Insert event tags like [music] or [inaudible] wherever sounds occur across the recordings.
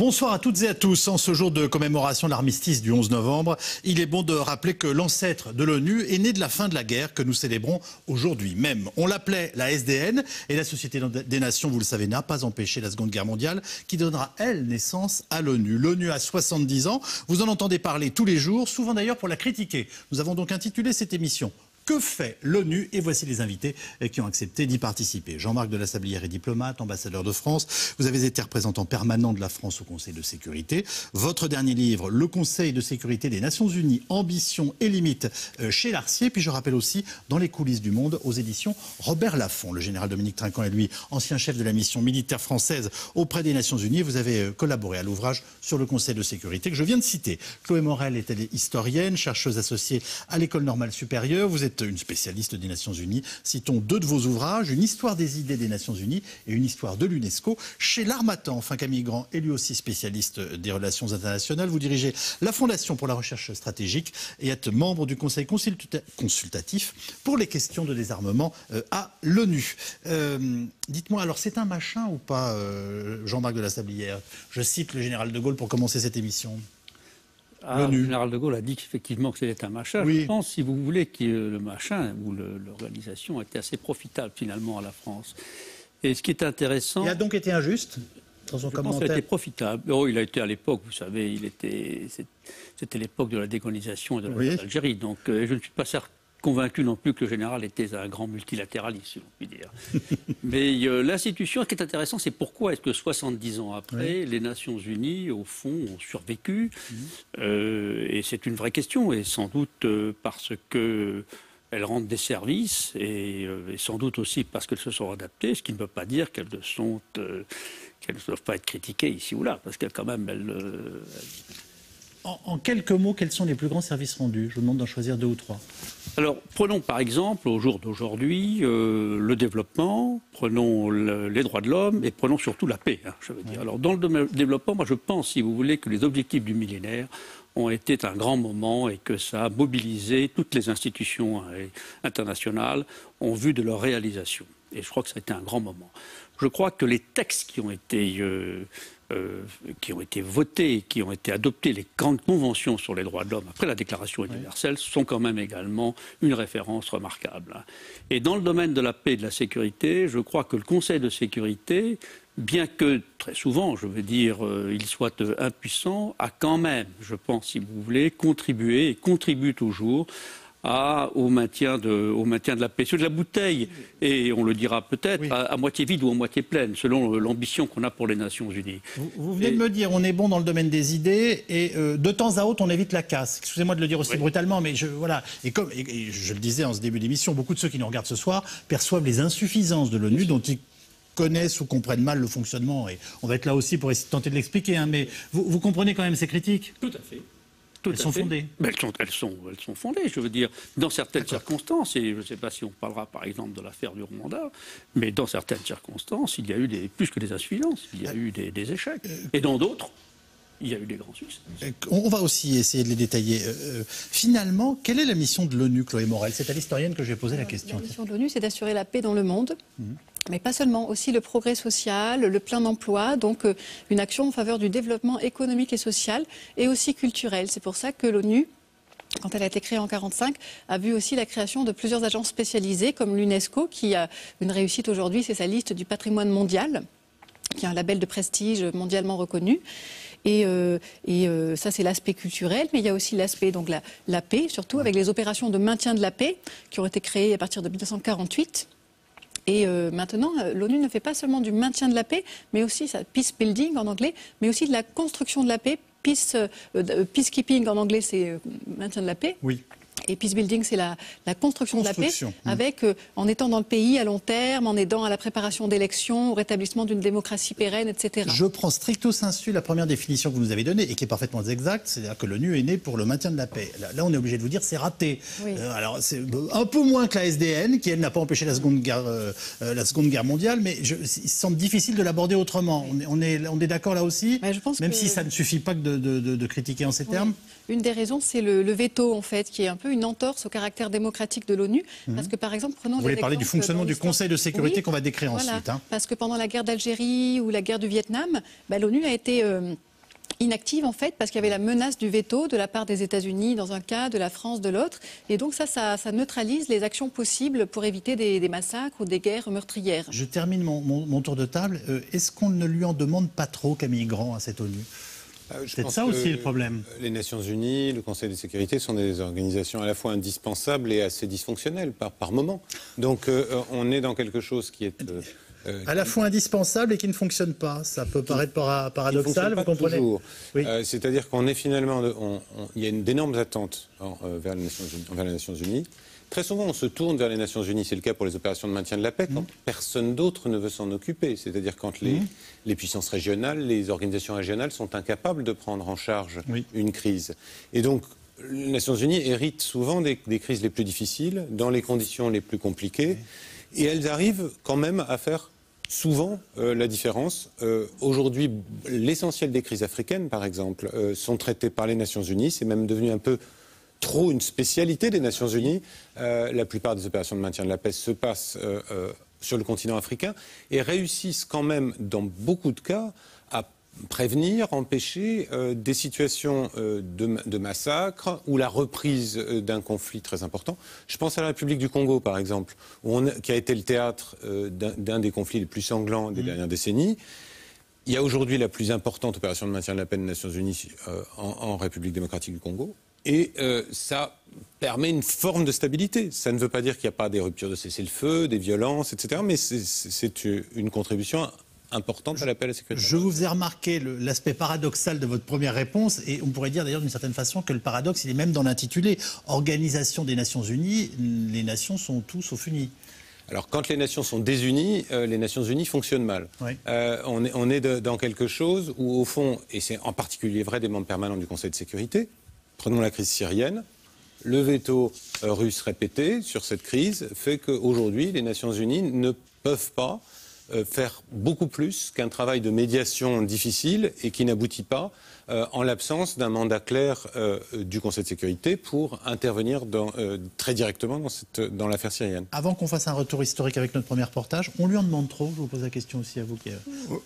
Bonsoir à toutes et à tous. En ce jour de commémoration de l'armistice du 11 novembre, il est bon de rappeler que l'ancêtre de l'ONU est né de la fin de la guerre que nous célébrons aujourd'hui même. On l'appelait la SDN et la Société des Nations, vous le savez, n'a pas empêché la Seconde Guerre mondiale qui donnera, elle, naissance à l'ONU. L'ONU a 70 ans. Vous en entendez parler tous les jours, souvent d'ailleurs pour la critiquer. Nous avons donc intitulé cette émission que fait l'ONU Et voici les invités qui ont accepté d'y participer. Jean-Marc de la Sablière est diplomate, ambassadeur de France. Vous avez été représentant permanent de la France au Conseil de sécurité. Votre dernier livre, Le Conseil de sécurité des Nations Unies, ambition et limites euh, chez Larcier. Puis je rappelle aussi Dans les coulisses du monde aux éditions Robert Laffont. Le général Dominique Trinquant est lui ancien chef de la mission militaire française auprès des Nations Unies. Vous avez euh, collaboré à l'ouvrage sur le Conseil de sécurité que je viens de citer. Chloé Morel est historienne, chercheuse associée à l'École normale supérieure. Vous êtes une spécialiste des Nations Unies. Citons deux de vos ouvrages, Une histoire des idées des Nations Unies et Une histoire de l'UNESCO. Chez l'Armatan, enfin Camille Grand est lui aussi spécialiste des relations internationales. Vous dirigez la Fondation pour la recherche stratégique et êtes membre du Conseil consultatif pour les questions de désarmement euh, à l'ONU. Euh, dites-moi, alors c'est un machin ou pas, euh, Jean-Marc de la Sablière? Je cite le général de Gaulle pour commencer cette émission. Ah, le général de Gaulle a dit qu'effectivement que c'était un machin. Je pense, si vous voulez, que le machin ou l'organisation était assez profitable finalement à la France. Et ce qui est intéressant. Il a donc été injuste dans son je commentaire. Pense a été profitable. Oh, il a été à l'époque, vous savez, il était, c'était l'époque de la décolonisation et de l'Algérie. Donc, euh, je ne suis pas certain convaincu non plus que le général était un grand multilatéraliste, si on peut dire. [laughs] Mais euh, l'institution, ce qui est intéressant, c'est pourquoi est-ce que 70 ans après, les Nations Unies, au fond, ont survécu? Mhm. euh, Et c'est une vraie question, et sans doute euh, parce que elles rendent des services et, sans doute aussi parce qu'elles se sont adaptées, ce qui ne veut pas dire qu'elles ne sont qu'elles ne doivent pas être critiquées ici ou là, parce qu'elles quand même elles, en, quelques mots, quels sont les plus grands services rendus? Je vous demande d'en choisir deux ou trois. Alors, prenons par exemple, au jour d'aujourd'hui, euh, le développement, prenons les droits de l'homme et prenons surtout la paix, hein, je veux dire. Alors, dans le développement, moi je pense, si vous voulez, que les objectifs du millénaire ont été un grand moment et que ça a mobilisé toutes les institutions hein, internationales en vue de leur réalisation. Et je crois que ça a été un grand moment. Je crois que les textes qui ont été euh, euh, qui ont été votés, qui ont été adoptés, les grandes conventions sur les droits de l'homme après la Déclaration universelle, sont quand même également une référence remarquable. Et dans le domaine de la paix et de la sécurité, je crois que le Conseil de sécurité, bien que très souvent, je veux dire, euh, il soit euh, impuissant, a quand même, je pense, si vous voulez, contribué et contribue toujours au, maintien de, au maintien de la paix. Sur de la bouteille, et on le dira peut-être, à, moitié vide ou à moitié pleine, selon l'ambition qu'on a pour les Nations Unies. Vous, venez de me dire, on est bon dans le domaine des idées, et euh, de temps à autre, on évite la casse. Excusez-moi de le dire aussi brutalement, mais je, voilà. Et comme et, je le disais en ce début d'émission, beaucoup de ceux qui nous regardent ce soir perçoivent les insuffisances de l'ONU dont ils connaissent ou comprennent mal le fonctionnement. Et on va être là aussi pour essayer de tenter de l'expliquer. Hein, mais vous, vous comprenez quand même ces critiques? Tout à fait elles sont fondées. elles, sont, elles, sont, elles sont fondées, je veux dire, dans certaines circonstances, et je ne sais pas si on parlera par exemple de l'affaire du Rwanda, mais dans certaines circonstances, il y a eu des, plus que des insuffisances, il y a eu des, échecs. Euh, et dans d'autres, il y a eu des grands succès. Euh, on va aussi essayer de les détailler. Euh, finalement, quelle est la mission de l'ONU, Chloé Morel? C'est à l'historienne que je vais poser la question. La mission de l'ONU, c'est d'assurer la paix dans le monde. Mhm mais pas seulement, aussi le progrès social, le plein d'emploi, donc euh, une action en faveur du développement économique et social et aussi culturel. C'est pour ça que l'ONU quand elle a été créée en 1945, a vu aussi la création de plusieurs agences spécialisées, comme l'UNESCO, qui a une réussite aujourd'hui, c'est sa liste du patrimoine mondial, qui est un label de prestige mondialement reconnu. Et, euh, euh, ça, c'est l'aspect culturel, mais il y a aussi l'aspect donc la paix, surtout avec les opérations de maintien de la paix qui ont été créées à partir de 1948 et euh, maintenant, euh, l'ONU ne fait pas seulement du maintien de la paix, mais aussi ça, peace building en anglais, mais aussi de la construction de la paix. Peace, euh, peacekeeping en anglais, c'est maintien de la paix. Oui. Et peace building, c'est la, construction, de la paix, mmh. avec, en étant dans le pays à long terme, en aidant à la préparation d'élections, au rétablissement d'une démocratie pérenne, etc. Je prends stricto sensu la première définition que vous nous avez donnée et qui est parfaitement exacte, c'est-à-dire que l'ONU est née pour le maintien de la paix. Là, on est obligé de vous dire c'est raté. Euh, alors c'est un peu moins que la SDN, qui elle n'a pas empêché la Seconde Guerre, euh, euh, la seconde guerre mondiale, mais je, il semble difficile de l'aborder autrement. On est, on est, d'accord là aussi, je pense même si ça ne suffit pas que de, critiquer en ces termes. Une des raisons, c'est le, le veto en fait, qui est un peu une entorse au caractère démocratique de l'ONU. Mhm. Parce que, par exemple, prenons. Vous voulez parler du fonctionnement du Conseil de sécurité qu'on va décrire ensuite. Hein. Parce que pendant la guerre d'Algérie ou la guerre du Vietnam, bah, l'ONU a été. Euh, inactive en fait parce qu'il y avait la menace du veto de la part des États-Unis dans un cas, de la France de l'autre. Et donc ça, ça, neutralise les actions possibles pour éviter des, massacres ou des guerres meurtrières. Je termine mon, tour de table. Euh, est-ce qu'on ne lui en demande pas trop, Camille Grand, à cette ONU? euh, c'est ça aussi le problème. Les Nations Unies, le Conseil de sécurité sont des organisations à la fois indispensables et assez dysfonctionnelles par, par moment. Donc euh, on est dans quelque chose qui est... Euh, à la fois indispensable et qui ne fonctionne pas. Ça peut paraître paradoxal, vous comprenez? toujours. C'est-à-dire qu'on est finalement, il y a d'énormes attentes vers, les Nations Unies, les Nations Unies. Très souvent, on se tourne vers les Nations Unies. C'est le cas pour les opérations de maintien de la paix, quand mmh. personne d'autre ne veut s'en occuper. C'est-à-dire quand les, mmh. les, puissances régionales, les organisations régionales sont incapables de prendre en charge une crise. Et donc, les Nations Unies héritent souvent des, crises les plus difficiles, dans les conditions les plus compliquées, et elles arrivent quand même à faire souvent euh, la différence. Euh, aujourd'hui, l'essentiel des crises africaines, par exemple, euh, sont traitées par les Nations Unies. C'est même devenu un peu trop une spécialité des Nations Unies. Euh, la plupart des opérations de maintien de la paix se passent euh, euh, sur le continent africain et réussissent quand même, dans beaucoup de cas, à prévenir, empêcher des situations de, massacre ou la reprise d'un conflit très important. Je pense à la République du Congo, par exemple, qui a été le théâtre d'un des conflits les plus sanglants des mmh. dernières décennies. Il y a aujourd'hui la plus importante opération de maintien de la paix des Nations Unies en République démocratique du Congo. Et euh, ça permet une forme de stabilité. Ça ne veut pas dire qu'il n'y a pas des ruptures de cessez-le-feu, des violences, etc. Mais c'est une contribution importante à l'appel à la sécurité. Je vous ai remarqué l'aspect paradoxal de votre première réponse, et on pourrait dire d'ailleurs d'une certaine façon que le paradoxe, il est même dans l'intitulé. Organisation des Nations Unies, les nations sont tous sauf unies. Alors, quand les nations sont désunies, euh, les Nations Unies fonctionnent mal. Euh, on est, on est dans quelque chose où, au fond, et c'est en particulier vrai des membres permanents du Conseil de sécurité, Prenons la crise syrienne. Le veto euh, russe répété sur cette crise fait qu'aujourd'hui, les Nations Unies ne peuvent pas euh, faire beaucoup plus qu'un travail de médiation difficile et qui n'aboutit pas euh, en l'absence d'un mandat clair euh, du Conseil de sécurité pour intervenir très directement dans, l'affaire syrienne. Avant qu'on fasse un retour historique avec notre premier reportage, on lui en demande trop Je vous pose la question aussi à vous qui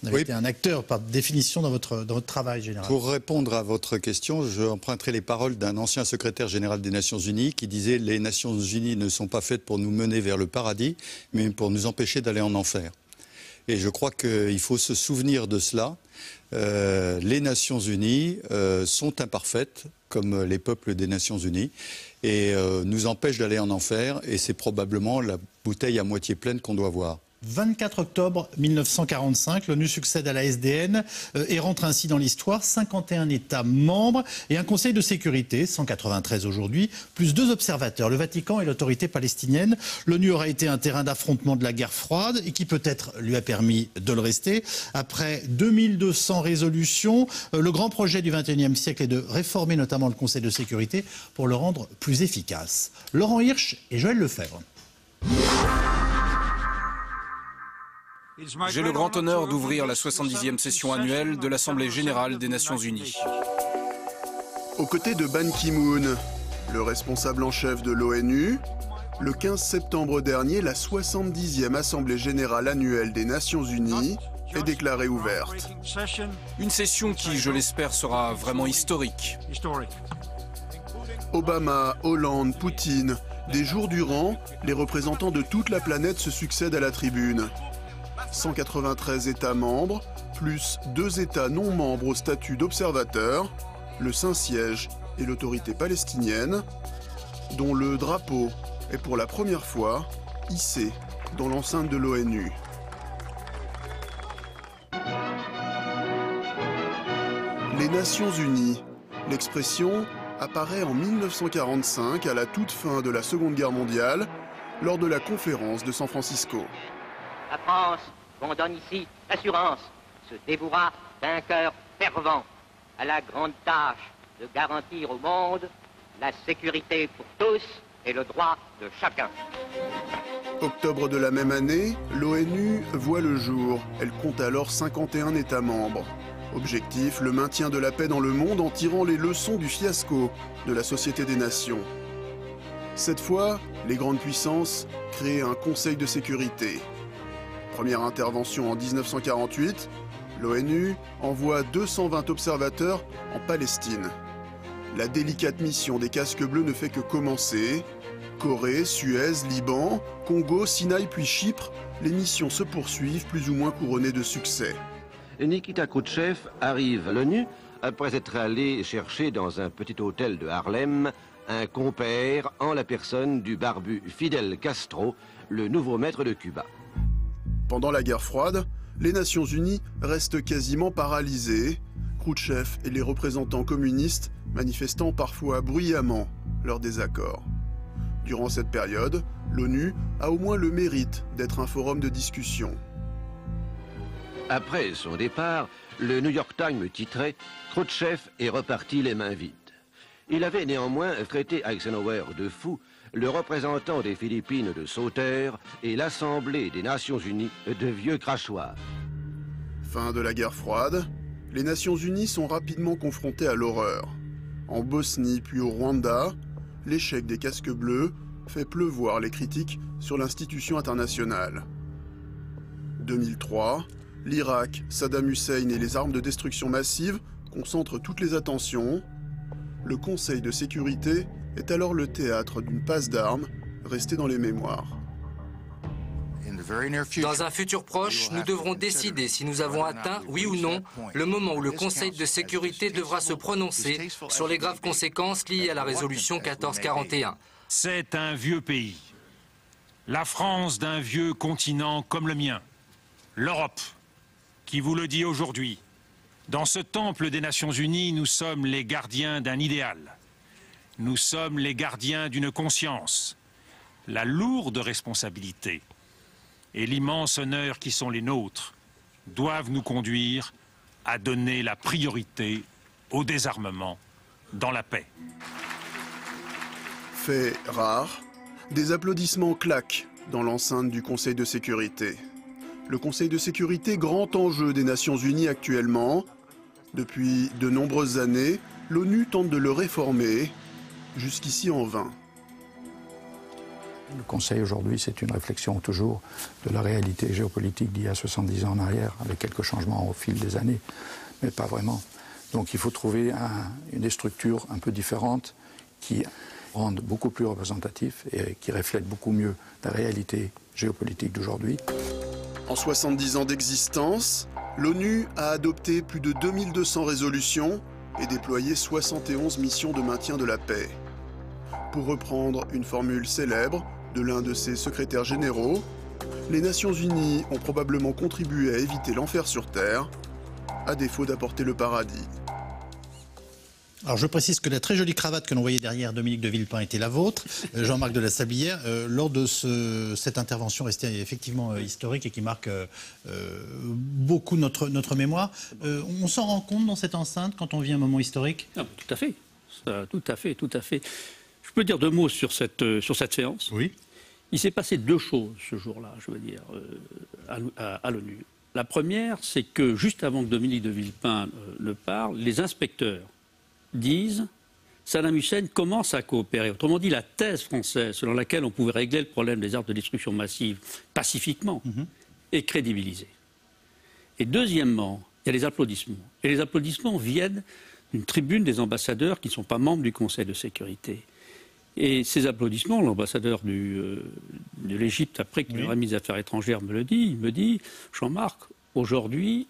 avez été un acteur par définition dans votre, dans votre travail général. Pour répondre à votre question, je emprunterai les paroles d'un ancien secrétaire général des Nations Unies qui disait Les Nations Unies ne sont pas faites pour nous mener vers le paradis, mais pour nous empêcher d'aller en enfer. Et je crois qu'il faut se souvenir de cela. Euh, les Nations Unies euh, sont imparfaites, comme les peuples des Nations Unies, et euh, nous empêchent d'aller en enfer. Et c'est probablement la bouteille à moitié pleine qu'on doit voir. 24 octobre 1945, l'ONU succède à la SDN euh, et rentre ainsi dans l'histoire 51 États membres et un Conseil de sécurité, 193 aujourd'hui, plus deux observateurs, le Vatican et l'autorité palestinienne. L'ONU aura été un terrain d'affrontement de la guerre froide et qui peut-être lui a permis de le rester. Après 2200 résolutions, euh, le grand projet du XXIe siècle est de réformer notamment le Conseil de sécurité pour le rendre plus efficace. Laurent Hirsch et Joël Lefebvre. J'ai le grand honneur d'ouvrir la 70e session annuelle de l'Assemblée générale des Nations unies. Aux côtés de Ban Ki-moon, le responsable en chef de l'ONU, le 15 septembre dernier, la 70e Assemblée générale annuelle des Nations unies est déclarée ouverte. Une session qui, je l'espère, sera vraiment historique. Obama, Hollande, Poutine, des jours durant, les représentants de toute la planète se succèdent à la tribune. 193 États membres, plus deux États non membres au statut d'observateur, le Saint-Siège et l'autorité palestinienne, dont le drapeau est pour la première fois hissé dans l'enceinte de l'ONU. Les Nations Unies. L'expression apparaît en 1945 à la toute fin de la Seconde Guerre mondiale lors de la conférence de San Francisco. Qu'on donne ici l'assurance, se dévouera d'un cœur fervent à la grande tâche de garantir au monde la sécurité pour tous et le droit de chacun. Octobre de la même année, l'ONU voit le jour. Elle compte alors 51 États membres. Objectif, le maintien de la paix dans le monde en tirant les leçons du fiasco de la Société des Nations. Cette fois, les grandes puissances créent un Conseil de sécurité Première intervention en 1948, L'ONU envoie 220 observateurs en Palestine. La délicate mission des casques bleus ne fait que commencer. Corée, Suez, Liban, Congo, Sinaï puis Chypre, les missions se poursuivent plus ou moins couronnées de succès. Nikita Khrouchtchev arrive à l'ONU après être allé chercher dans un petit hôtel de Harlem un compère en la personne du barbu Fidel Castro, le nouveau maître de Cuba. Pendant la guerre froide, les Nations Unies restent quasiment paralysées, Khrouchtchev et les représentants communistes manifestant parfois bruyamment leurs désaccords. Durant cette période, l'ONU a au moins le mérite d'être un forum de discussion. Après son départ, le New York Times titrait Khrouchtchev est reparti les mains vides. Il avait néanmoins traité Eisenhower de fou, le représentant des Philippines de sauteur et l'Assemblée des Nations Unies de vieux crachoirs. Fin de la guerre froide, les Nations Unies sont rapidement confrontées à l'horreur. En Bosnie puis au Rwanda, l'échec des casques bleus fait pleuvoir les critiques sur l'institution internationale. 2003, l'Irak, Saddam Hussein et les armes de destruction massive concentrent toutes les attentions. Le Conseil de sécurité est alors le théâtre d'une passe d'armes restée dans les mémoires. Dans un futur proche, nous devrons décider si nous avons atteint, oui ou non, le moment où le Conseil de sécurité devra se prononcer sur les graves conséquences liées à la résolution 1441. C'est un vieux pays. La France d'un vieux continent comme le mien. L'Europe, qui vous le dit aujourd'hui. Dans ce temple des Nations Unies, nous sommes les gardiens d'un idéal. Nous sommes les gardiens d'une conscience. La lourde responsabilité et l'immense honneur qui sont les nôtres doivent nous conduire à donner la priorité au désarmement dans la paix. Fait rare, des applaudissements claquent dans l'enceinte du Conseil de sécurité. Le Conseil de sécurité, grand enjeu des Nations Unies actuellement. Depuis de nombreuses années, l'ONU tente de le réformer, jusqu'ici en vain. Le Conseil aujourd'hui, c'est une réflexion toujours de la réalité géopolitique d'il y a 70 ans en arrière, avec quelques changements au fil des années, mais pas vraiment. Donc il faut trouver un, une structure un peu différente qui rende beaucoup plus représentatif et qui reflète beaucoup mieux la réalité géopolitique d'aujourd'hui. En 70 ans d'existence, l'ONU a adopté plus de 2200 résolutions et déployé 71 missions de maintien de la paix. Pour reprendre une formule célèbre de l'un de ses secrétaires généraux, les Nations Unies ont probablement contribué à éviter l'enfer sur Terre, à défaut d'apporter le paradis. Alors je précise que la très jolie cravate que l'on voyait derrière Dominique de Villepin était la vôtre, euh, Jean-Marc de la Sablière, euh, lors de ce, cette intervention restée effectivement euh, historique et qui marque euh, beaucoup notre, notre mémoire. Euh, on s'en rend compte dans cette enceinte quand on vit un moment historique? Ah, Tout à fait, Ça, tout à fait, tout à fait. Je peux dire deux mots sur cette, euh, sur cette séance. Oui. Il s'est passé deux choses ce jour-là, je veux dire, euh, à, l'O- à- à l'ONU. La première, c'est que juste avant que Dominique de Villepin euh, ne parle, les inspecteurs disent Saddam Hussein commence à coopérer. Autrement dit, la thèse française selon laquelle on pouvait régler le problème des armes de destruction massive pacifiquement est crédibilisée. Et deuxièmement, il y a les applaudissements. Et les applaudissements viennent d'une tribune des ambassadeurs qui ne sont pas membres du Conseil de sécurité. Et ces applaudissements, l'ambassadeur euh, de l'Égypte, après que le remis des Affaires étrangères me le dit, il me dit Jean-Marc, aujourd'hui,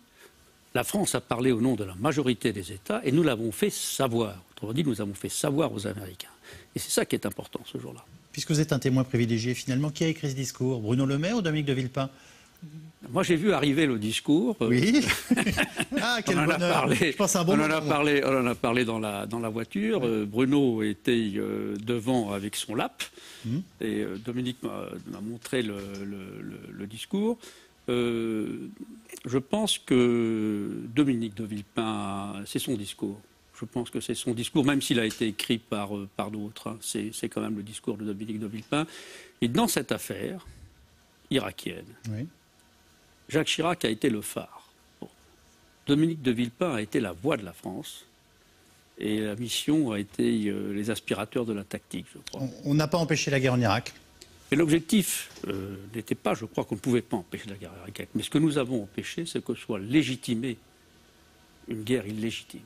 la France a parlé au nom de la majorité des États et nous l'avons fait savoir. Autrement dit, nous avons fait savoir aux Américains. Et c'est ça qui est important ce jour-là. Puisque vous êtes un témoin privilégié finalement, qui a écrit ce discours? Bruno Le Maire ou Dominique de Villepin? Moi, j'ai vu arriver le discours. euh, Oui. [laughs] ah, quel on en a bonheur. parlé. Je pense à un bon on en a parlé. On en a parlé dans la dans la voiture. Euh, Bruno était euh, devant avec son lap Hmm. et euh, Dominique m'a montré le, le- le- le discours. Je pense que Dominique de Villepin, c'est son discours. Je pense que c'est son discours, même s'il a été écrit par, par d'autres. hein. C'est c'est quand même le discours de Dominique de Villepin. Et dans cette affaire irakienne, Oui. Jacques Chirac a été le phare. Bon. Dominique de Villepin a été la voix de la France. Et la mission a été euh, les aspirateurs de la tactique, je crois. On- n'a pas empêché la guerre en Irak. Et l'objectif euh, n'était pas, je crois qu'on ne pouvait pas empêcher la guerre irakienne, mais ce que nous avons empêché, c'est que soit légitimée une guerre illégitime.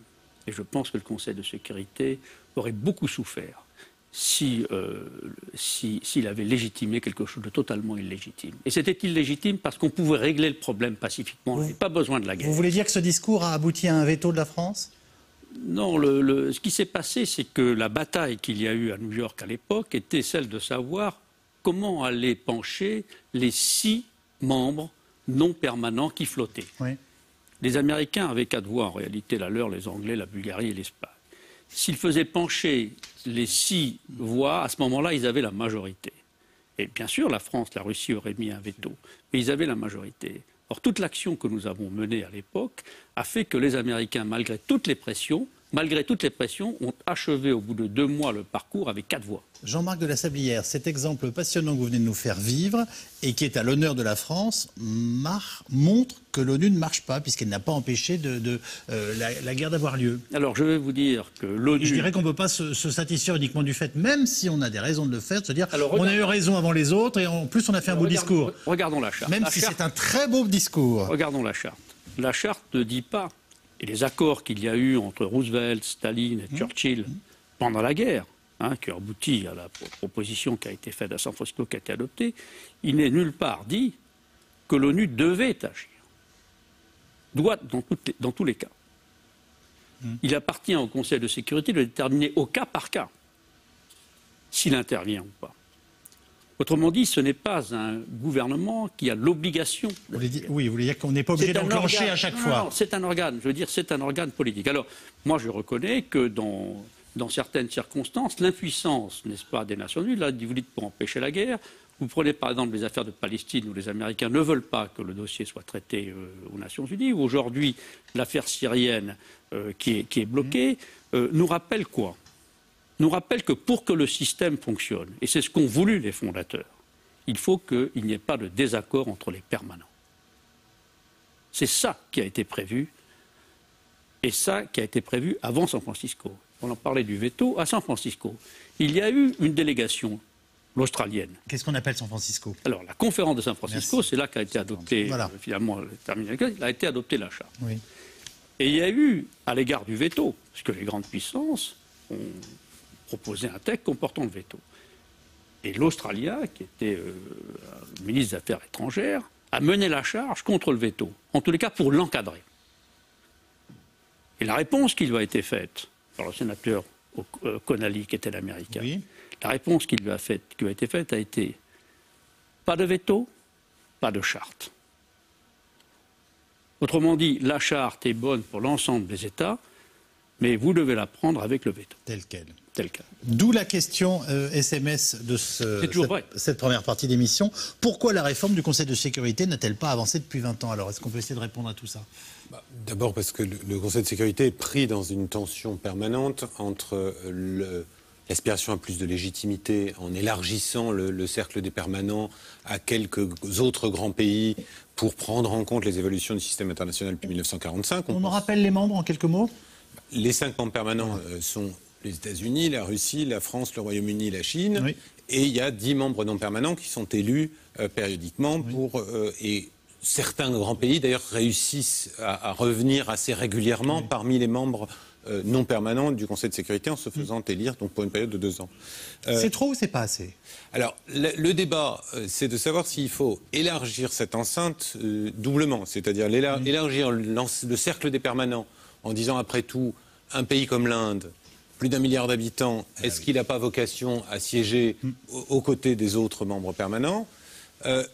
Et je pense que le Conseil de sécurité aurait beaucoup souffert s'il si, s'il avait légitimé quelque chose de totalement illégitime. Et c'était illégitime parce qu'on pouvait régler le problème pacifiquement. On n'avait pas besoin de la guerre. Vous voulez dire que ce discours a abouti à un veto de la France? Non, le, ce qui s'est passé, c'est que la bataille qu'il y a eu à New York à l'époque était celle de savoir comment allaient pencher les six membres non permanents qui flottaient. Les Américains avaient quatre voix en réalité, la leur, les Anglais, la Bulgarie et l'Espagne. S'ils faisaient pencher les six voix, à ce moment-là, ils avaient la majorité. Et bien sûr, la France, la Russie auraient mis un veto, mais ils avaient la majorité. Or, toute l'action que nous avons menée à l'époque a fait que les Américains, malgré toutes les pressions, malgré toutes les pressions, ont achevé au bout de deux mois le parcours avec quatre voix. Jean-Marc de la Sablière, cet exemple passionnant que vous venez de nous faire vivre et qui est à l'honneur de la France montre que l'ONU ne marche pas puisqu'elle n'a pas empêché de, euh, la, guerre d'avoir lieu. Alors je vais vous dire que l'ONU... Je dirais qu'on ne peut pas se, satisfaire uniquement du fait, même si on a des raisons de le faire, de se dire on a eu raison avant les autres et en plus on a fait un beau discours. Regardons la charte. Même si c'est un très beau discours. Regardons la charte. La charte ne dit pas et les accords qu'il y a eu entre Roosevelt, Staline et Churchill pendant la guerre, hein, qui ont abouti à la proposition qui a été faite à San Francisco, qui a été adoptée, il n'est nulle part dit que l'ONU devait agir. Doit dans, dans tous les cas. Il appartient au Conseil de sécurité de déterminer au cas par cas s'il intervient ou pas. Autrement dit, ce n'est pas un gouvernement qui a l'obligation. Oui, vous voulez dire qu'on n'est pas obligé d'enclencher à chaque fois. Non, c'est un organe. Je veux dire, c'est un organe politique. Alors, moi, je reconnais que dans, dans certaines circonstances, l'impuissance, n'est-ce pas, des Nations Unies, là, vous dites pour empêcher la guerre. Vous prenez par exemple les affaires de Palestine où les Américains ne veulent pas que le dossier soit traité euh, aux Nations Unies, ou aujourd'hui l'affaire syrienne euh, qui, est, qui, est, bloquée, euh, nous rappelle quoi? Nous rappelle que pour que le système fonctionne, et c'est ce qu'ont voulu les fondateurs, il faut qu'il n'y ait pas de désaccord entre les permanents. C'est ça qui a été prévu, et ça qui a été prévu avant San Francisco. On en parlait du veto à San Francisco. Il y a eu une délégation, l'australienne. Qu'est-ce qu'on appelle San Francisco? Alors, la conférence de San Francisco, c'est là qu'a été adopté, euh, finalement, il a été adopté l'achat. Oui. Et il y a eu, à l'égard du veto, parce que les grandes puissances ont proposer un texte comportant le veto. Et l'Australien, qui était euh, ministre des Affaires étrangères, a mené la charge contre le veto, en tous les cas pour l'encadrer. Et la réponse qui lui a été faite par le sénateur Connally, qui était l'Américain, la réponse qui lui, a fait, qui lui a été faite a été pas de veto, pas de charte. Autrement dit, la charte est bonne pour l'ensemble des États, mais vous devez la prendre avec le veto. Tel quel. Tel quel. D'où la question SMS euh, de ce, cette, première partie d'émission. Pourquoi la réforme du Conseil de sécurité n'a-t-elle pas avancé depuis 20 ans Alors, est-ce qu'on peut essayer de répondre à tout ça? Bah, D'abord parce que le, Conseil de sécurité est pris dans une tension permanente entre l'aspiration à plus de légitimité en élargissant le, cercle des permanents à quelques autres grands pays pour prendre en compte les évolutions du système international depuis 1945. On, On rappelle les membres en quelques mots? Les cinq membres permanents euh, sont les États-Unis, la Russie, la France, le Royaume-Uni, la Chine. Et il y a dix membres non permanents qui sont élus euh, périodiquement pour. Euh, et certains grands pays, d'ailleurs, réussissent à, revenir assez régulièrement parmi les membres non permanents du Conseil de sécurité en se faisant élire donc pour une période de deux ans. c'est trop ou c'est pas assez? Alors, le, débat, c'est de savoir s'il faut élargir cette enceinte doublement, c'est-à-dire élargir le cercle des permanents en disant après tout, un pays comme l'Inde, plus d'un milliard d'habitants, ah est-ce qu'il n'a pas vocation à siéger hmm. aux, côtés des autres membres permanents euh,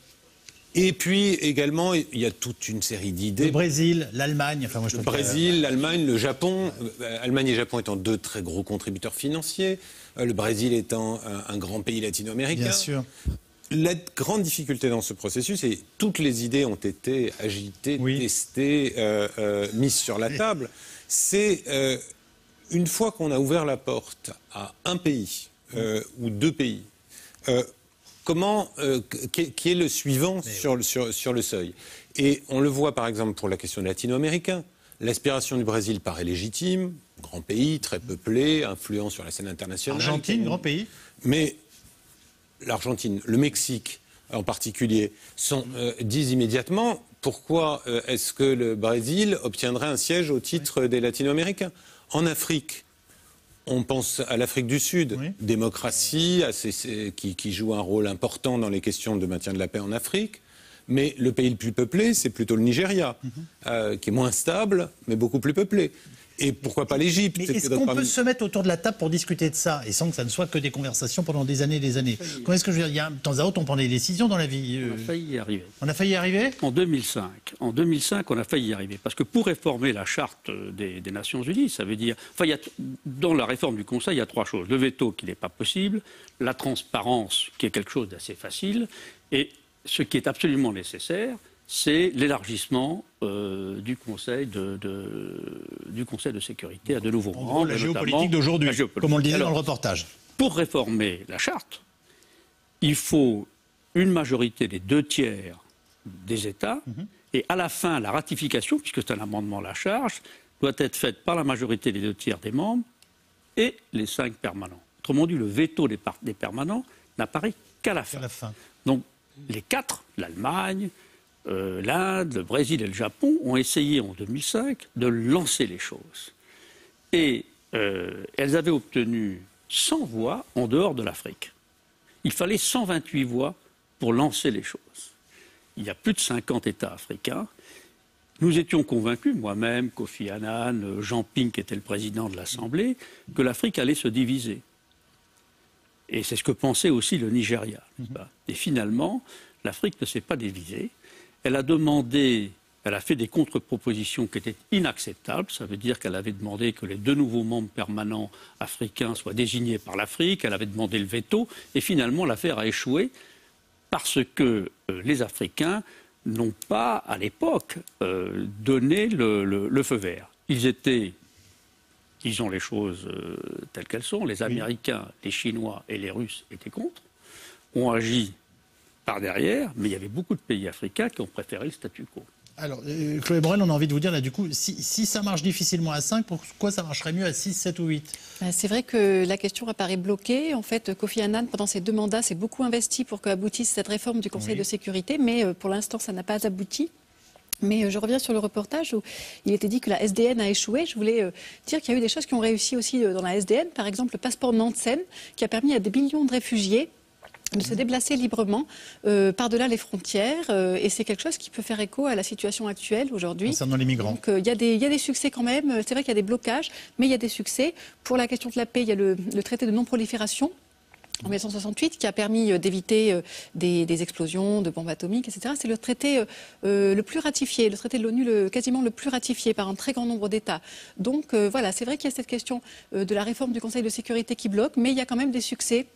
et puis également, il y a toute une série d'idées. Le Brésil, l'Allemagne, enfin moi je Le Brésil, l'Allemagne, le Japon. Euh, Allemagne et Japon étant deux très gros contributeurs financiers. Euh, le Brésil étant un, grand pays latino-américain. Bien sûr. La grande difficulté dans ce processus, et toutes les idées ont été agitées, testées, mises sur la table, c'est une fois qu'on a ouvert la porte à un pays euh, ou deux pays, euh, comment, euh, qui, est le suivant sur, sur, le seuil? Et on le voit par exemple pour la question latino-américaine. L'aspiration du Brésil paraît légitime, grand pays, très peuplé, influent sur la scène internationale. Argentine, grand pays. Mais l'Argentine, le Mexique en particulier, sont, euh, disent immédiatement pourquoi euh, est-ce que le Brésil obtiendrait un siège au titre des Latino-Américains? En Afrique, on pense à l'Afrique du Sud, démocratie qui, qui, joue un rôle important dans les questions de maintien de la paix en Afrique. Mais le pays le plus peuplé, c'est plutôt le Nigeria, mhm. euh, qui est moins stable, mais beaucoup plus peuplé. Et pourquoi pas l'Égypte? Est-ce qu'on peut se mettre autour de la table pour discuter de ça, et sans que ça ne soit que des conversations pendant des années et des années Comment est-ce que je veux dire? Il y a, de temps à autre, on prend des décisions dans la vie. On a euh. failli y arriver. On a failli y arriver? En 2005. En 2005, on a failli y arriver. Parce que pour réformer la charte des, Nations Unies, ça veut dire... Enfin, il y a, dans la réforme du Conseil, il y a trois choses. Le veto qui n'est pas possible, la transparence qui est quelque chose d'assez facile, et ce qui est absolument nécessaire, c'est l'élargissement euh, du, conseil de, du Conseil de sécurité à de nouveaux rangs. La géopolitique d'aujourd'hui, comme on le disait dans le reportage. Pour réformer la charte, il faut une majorité des deux tiers des États, mhm. et à la fin, la ratification, puisque c'est un amendement à la charge, doit être faite par la majorité des deux tiers des membres et les cinq permanents. Autrement dit, le veto des, des permanents n'apparaît qu'à la la fin. Donc, les quatre, l'Allemagne, euh, l'Inde, le Brésil et le Japon ont essayé en 2005 de lancer les choses. Et euh, elles avaient obtenu 100 voix en dehors de l'Afrique. Il fallait 128 voix pour lancer les choses. Il y a plus de 50 États africains. Nous étions convaincus, moi-même, Kofi Annan, Jean Ping, qui était le président de l'Assemblée, que l'Afrique allait se diviser. Et c'est ce que pensait aussi le Nigeria. Et finalement, l'Afrique ne s'est pas divisée. Elle a demandé, elle a fait des contre-propositions qui étaient inacceptables. Ça veut dire qu'elle avait demandé que les deux nouveaux membres permanents africains soient désignés par l'Afrique. Elle avait demandé le veto. Et finalement, l'affaire a échoué parce que euh, les Africains n'ont pas, à l'époque, euh, donné le, feu vert. Ils étaient disons les choses euh, telles qu'elles sont, les Américains, les Chinois et les Russes étaient contre, ont agi par derrière, mais il y avait beaucoup de pays africains qui ont préféré le statu quo. Alors, euh, Chloé Borel, on a envie de vous dire, là, du coup, si, ça marche difficilement à 5, pourquoi ça marcherait mieux à 6, 7 ou 8 euh, C'est vrai que la question apparaît bloquée. En fait, Kofi Annan, pendant ses deux mandats, s'est beaucoup investi pour qu'aboutisse cette réforme du Conseil de sécurité, mais euh, pour l'instant, ça n'a pas abouti. Mais je reviens sur le reportage où il était dit que la SDN a échoué. Je voulais dire qu'il y a eu des choses qui ont réussi aussi dans la SDN. Par exemple, le passeport Nansen, qui a permis à des millions de réfugiés de se déplacer librement euh, par-delà les frontières. Euh, et c'est quelque chose qui peut faire écho à la situation actuelle aujourd'hui. Concernant les migrants. Donc euh, il y, y, a des succès quand même. C'est vrai qu'il y a des blocages, mais il y a des succès. Pour la question de la paix, il y a le, traité de non-prolifération en 1968 qui a permis d'éviter des, explosions de bombes atomiques, etc. C'est le traité le plus ratifié, le traité de l'ONU quasiment le plus ratifié par un très grand nombre d'États. Donc voilà, c'est vrai qu'il y a cette question de la réforme du Conseil de sécurité qui bloque, mais il y a quand même des succès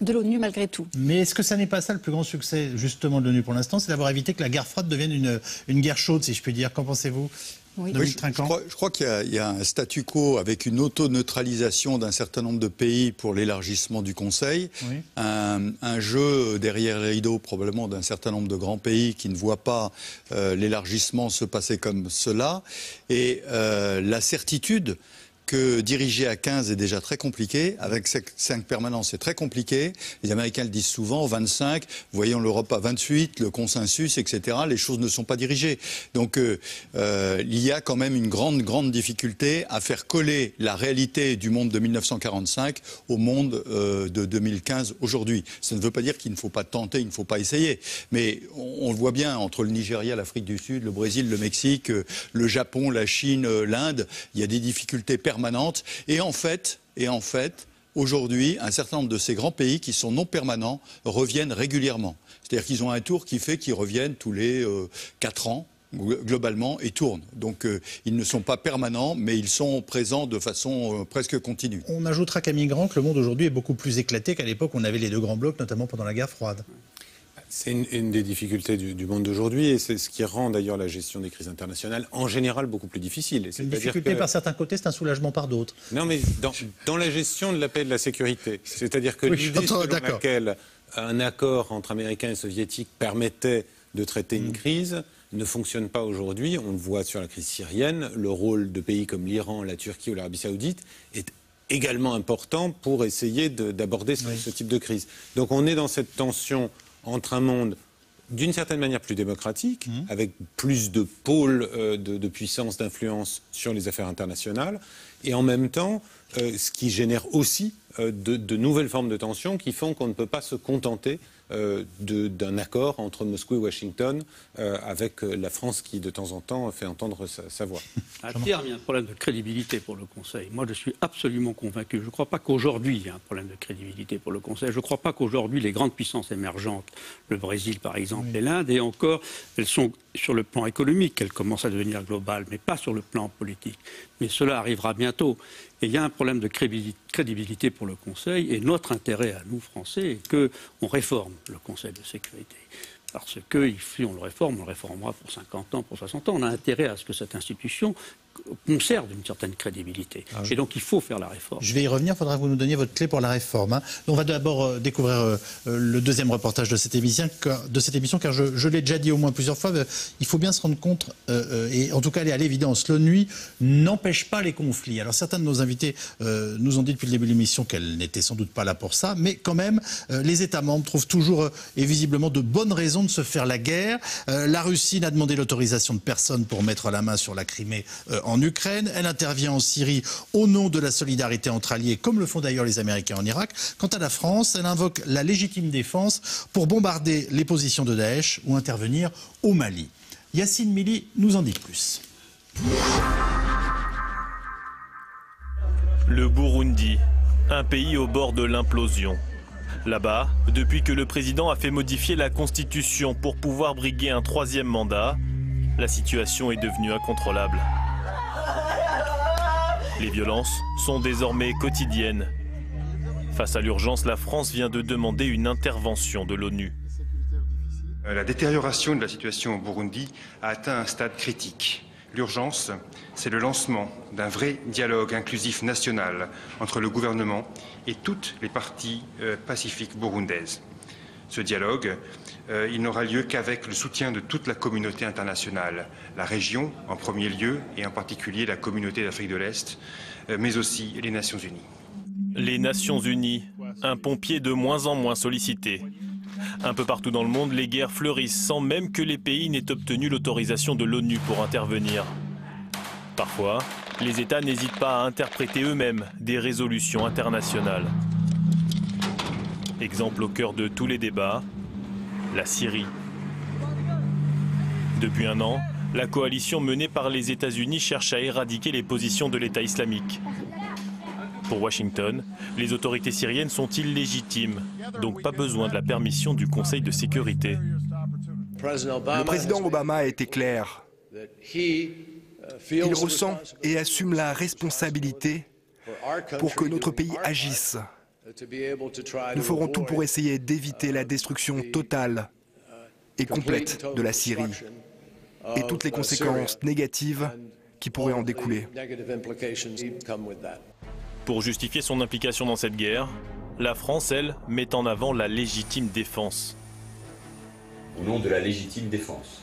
de l'ONU malgré tout. Mais est-ce que ça n'est pas ça le plus grand succès justement de l'ONU pour l'instant C'est d'avoir évité que la guerre froide devienne une, une guerre chaude, si je puis dire. Qu'en pensez-vous oui. je, crois, qu'il y, a un statu quo avec une auto-neutralisation d'un certain nombre de pays pour l'élargissement du Conseil, un, jeu derrière les rideaux probablement d'un certain nombre de grands pays qui ne voient pas euh, l'élargissement se passer comme cela, et euh, la certitude que diriger à 15 est déjà très compliqué. Avec 5 permanences, c'est très compliqué. Les Américains le disent souvent, 25, voyons l'Europe à 28, le consensus, etc. Les choses ne sont pas dirigées. Donc euh, euh, il y a quand même une grande, grande difficulté à faire coller la réalité du monde de 1945 au monde euh, de 2015 aujourd'hui. Ça ne veut pas dire qu'il ne faut pas tenter, il ne faut pas essayer. Mais on, on le voit bien, entre le Nigeria, l'Afrique du Sud, le Brésil, le Mexique, le Japon, la Chine, l'Inde, il y a des difficultés permanentes et en fait, et en fait aujourd'hui, un certain nombre de ces grands pays qui sont non permanents reviennent régulièrement. C'est-à-dire qu'ils ont un tour qui fait qu'ils reviennent tous les euh, quatre ans globalement et tournent. Donc euh, ils ne sont pas permanents, mais ils sont présents de façon euh, presque continue. On ajoutera qu'à migrants que le monde aujourd'hui est beaucoup plus éclaté qu'à l'époque où on avait les deux grands blocs, notamment pendant la guerre froide. C'est une, des difficultés du, monde d'aujourd'hui et c'est ce qui rend d'ailleurs la gestion des crises internationales en général beaucoup plus difficile. C'est une difficulté par certains côtés, c'est un soulagement par d'autres. Non, mais dans, la gestion de la paix et de la sécurité, c'est-à-dire que l'idée selon laquelle un accord entre Américains et Soviétiques permettait de traiter une mm. crise ne fonctionne pas aujourd'hui. On le voit sur la crise syrienne. Le rôle de pays comme l'Iran, la Turquie ou l'Arabie saoudite est également important pour essayer d'aborder ce, ce, type de crise. Donc on est dans cette tension entre un monde d'une certaine manière plus démocratique, mmh. avec plus de pôles euh, de, de, puissance, d'influence sur les affaires internationales, et en même temps, euh, ce qui génère aussi euh, de, de, nouvelles formes de tension qui font qu'on ne peut pas se contenter d'un accord entre Moscou et Washington, euh, avec euh, la France qui, de temps en temps, fait entendre sa, sa voix. [laughs] À terme, il y a un problème de crédibilité pour le Conseil. Moi, je suis absolument convaincu. Je ne crois pas qu'aujourd'hui, il y a un problème de crédibilité pour le Conseil. Je ne crois pas qu'aujourd'hui, les grandes puissances émergentes, le Brésil par exemple, oui. et l'Inde, et encore, elles sont sur le plan économique, elles commencent à devenir globales, mais pas sur le plan politique. Mais cela arrivera bientôt. Et il y a un problème de crédibilité pour le Conseil, et notre intérêt à nous, Français, est qu'on réforme le Conseil de sécurité. Parce que si on le réforme, on le réformera pour 50 ans, pour 60 ans. On a intérêt à ce que cette institution conserve une certaine crédibilité. Ah. Et donc il faut faire la réforme. Je vais y revenir, il faudra que vous nous donniez votre clé pour la réforme. Hein. On va d'abord euh, découvrir euh, le deuxième reportage de cette émission, car, de cette émission, car je, je l'ai déjà dit au moins plusieurs fois, il faut bien se rendre compte, euh, et en tout cas aller à l'évidence, l'ONU n'empêche pas les conflits. Alors certains de nos invités euh, nous ont dit depuis le début de l'émission qu'elle n'était sans doute pas là pour ça, mais quand même, euh, les États membres trouvent toujours et visiblement de bonnes raisons de se faire la guerre. la Russie n'a demandé l'autorisation de personne pour mettre la main sur la Crimée en Ukraine. Elle intervient en Syrie au nom de la solidarité entre alliés, comme le font d'ailleurs les Américains en Irak. Quant à la France, elle invoque la légitime défense pour bombarder les positions de Daesh ou intervenir au Mali. Yacine Mili nous en dit plus. Le Burundi, un pays au bord de l'implosion. Là-bas, depuis que le président a fait modifier la constitution pour pouvoir briguer un troisième mandat, la situation est devenue incontrôlable. Les violences sont désormais quotidiennes. Face à l'urgence, la France vient de demander une intervention de l'ONU. La détérioration de la situation au Burundi a atteint un stade critique. L'urgence, c'est le lancement d'un vrai dialogue inclusif national entre le gouvernement et toutes les parties euh, pacifiques burundaises. Ce dialogue, euh, il n'aura lieu qu'avec le soutien de toute la communauté internationale, la région en premier lieu, et en particulier la communauté d'Afrique de l'Est, euh, mais aussi les Nations Unies. Les Nations Unies, un pompier de moins en moins sollicité. Un peu partout dans le monde, les guerres fleurissent sans même que les pays n'aient obtenu l'autorisation de l'ONU pour intervenir. Parfois, les États n'hésitent pas à interpréter eux-mêmes des résolutions internationales. Exemple au cœur de tous les débats, la Syrie. Depuis un an, la coalition menée par les États-Unis cherche à éradiquer les positions de l'État islamique. Pour Washington, les autorités syriennes sont illégitimes, donc pas besoin de la permission du Conseil de sécurité. Le président Obama a été clair. Il ressent et assume la responsabilité pour que notre pays agisse. Nous ferons tout pour essayer d'éviter la destruction totale et complète de la Syrie et toutes les conséquences négatives qui pourraient en découler. Pour justifier son implication dans cette guerre, la France, elle, met en avant la légitime défense. Au nom de la légitime défense,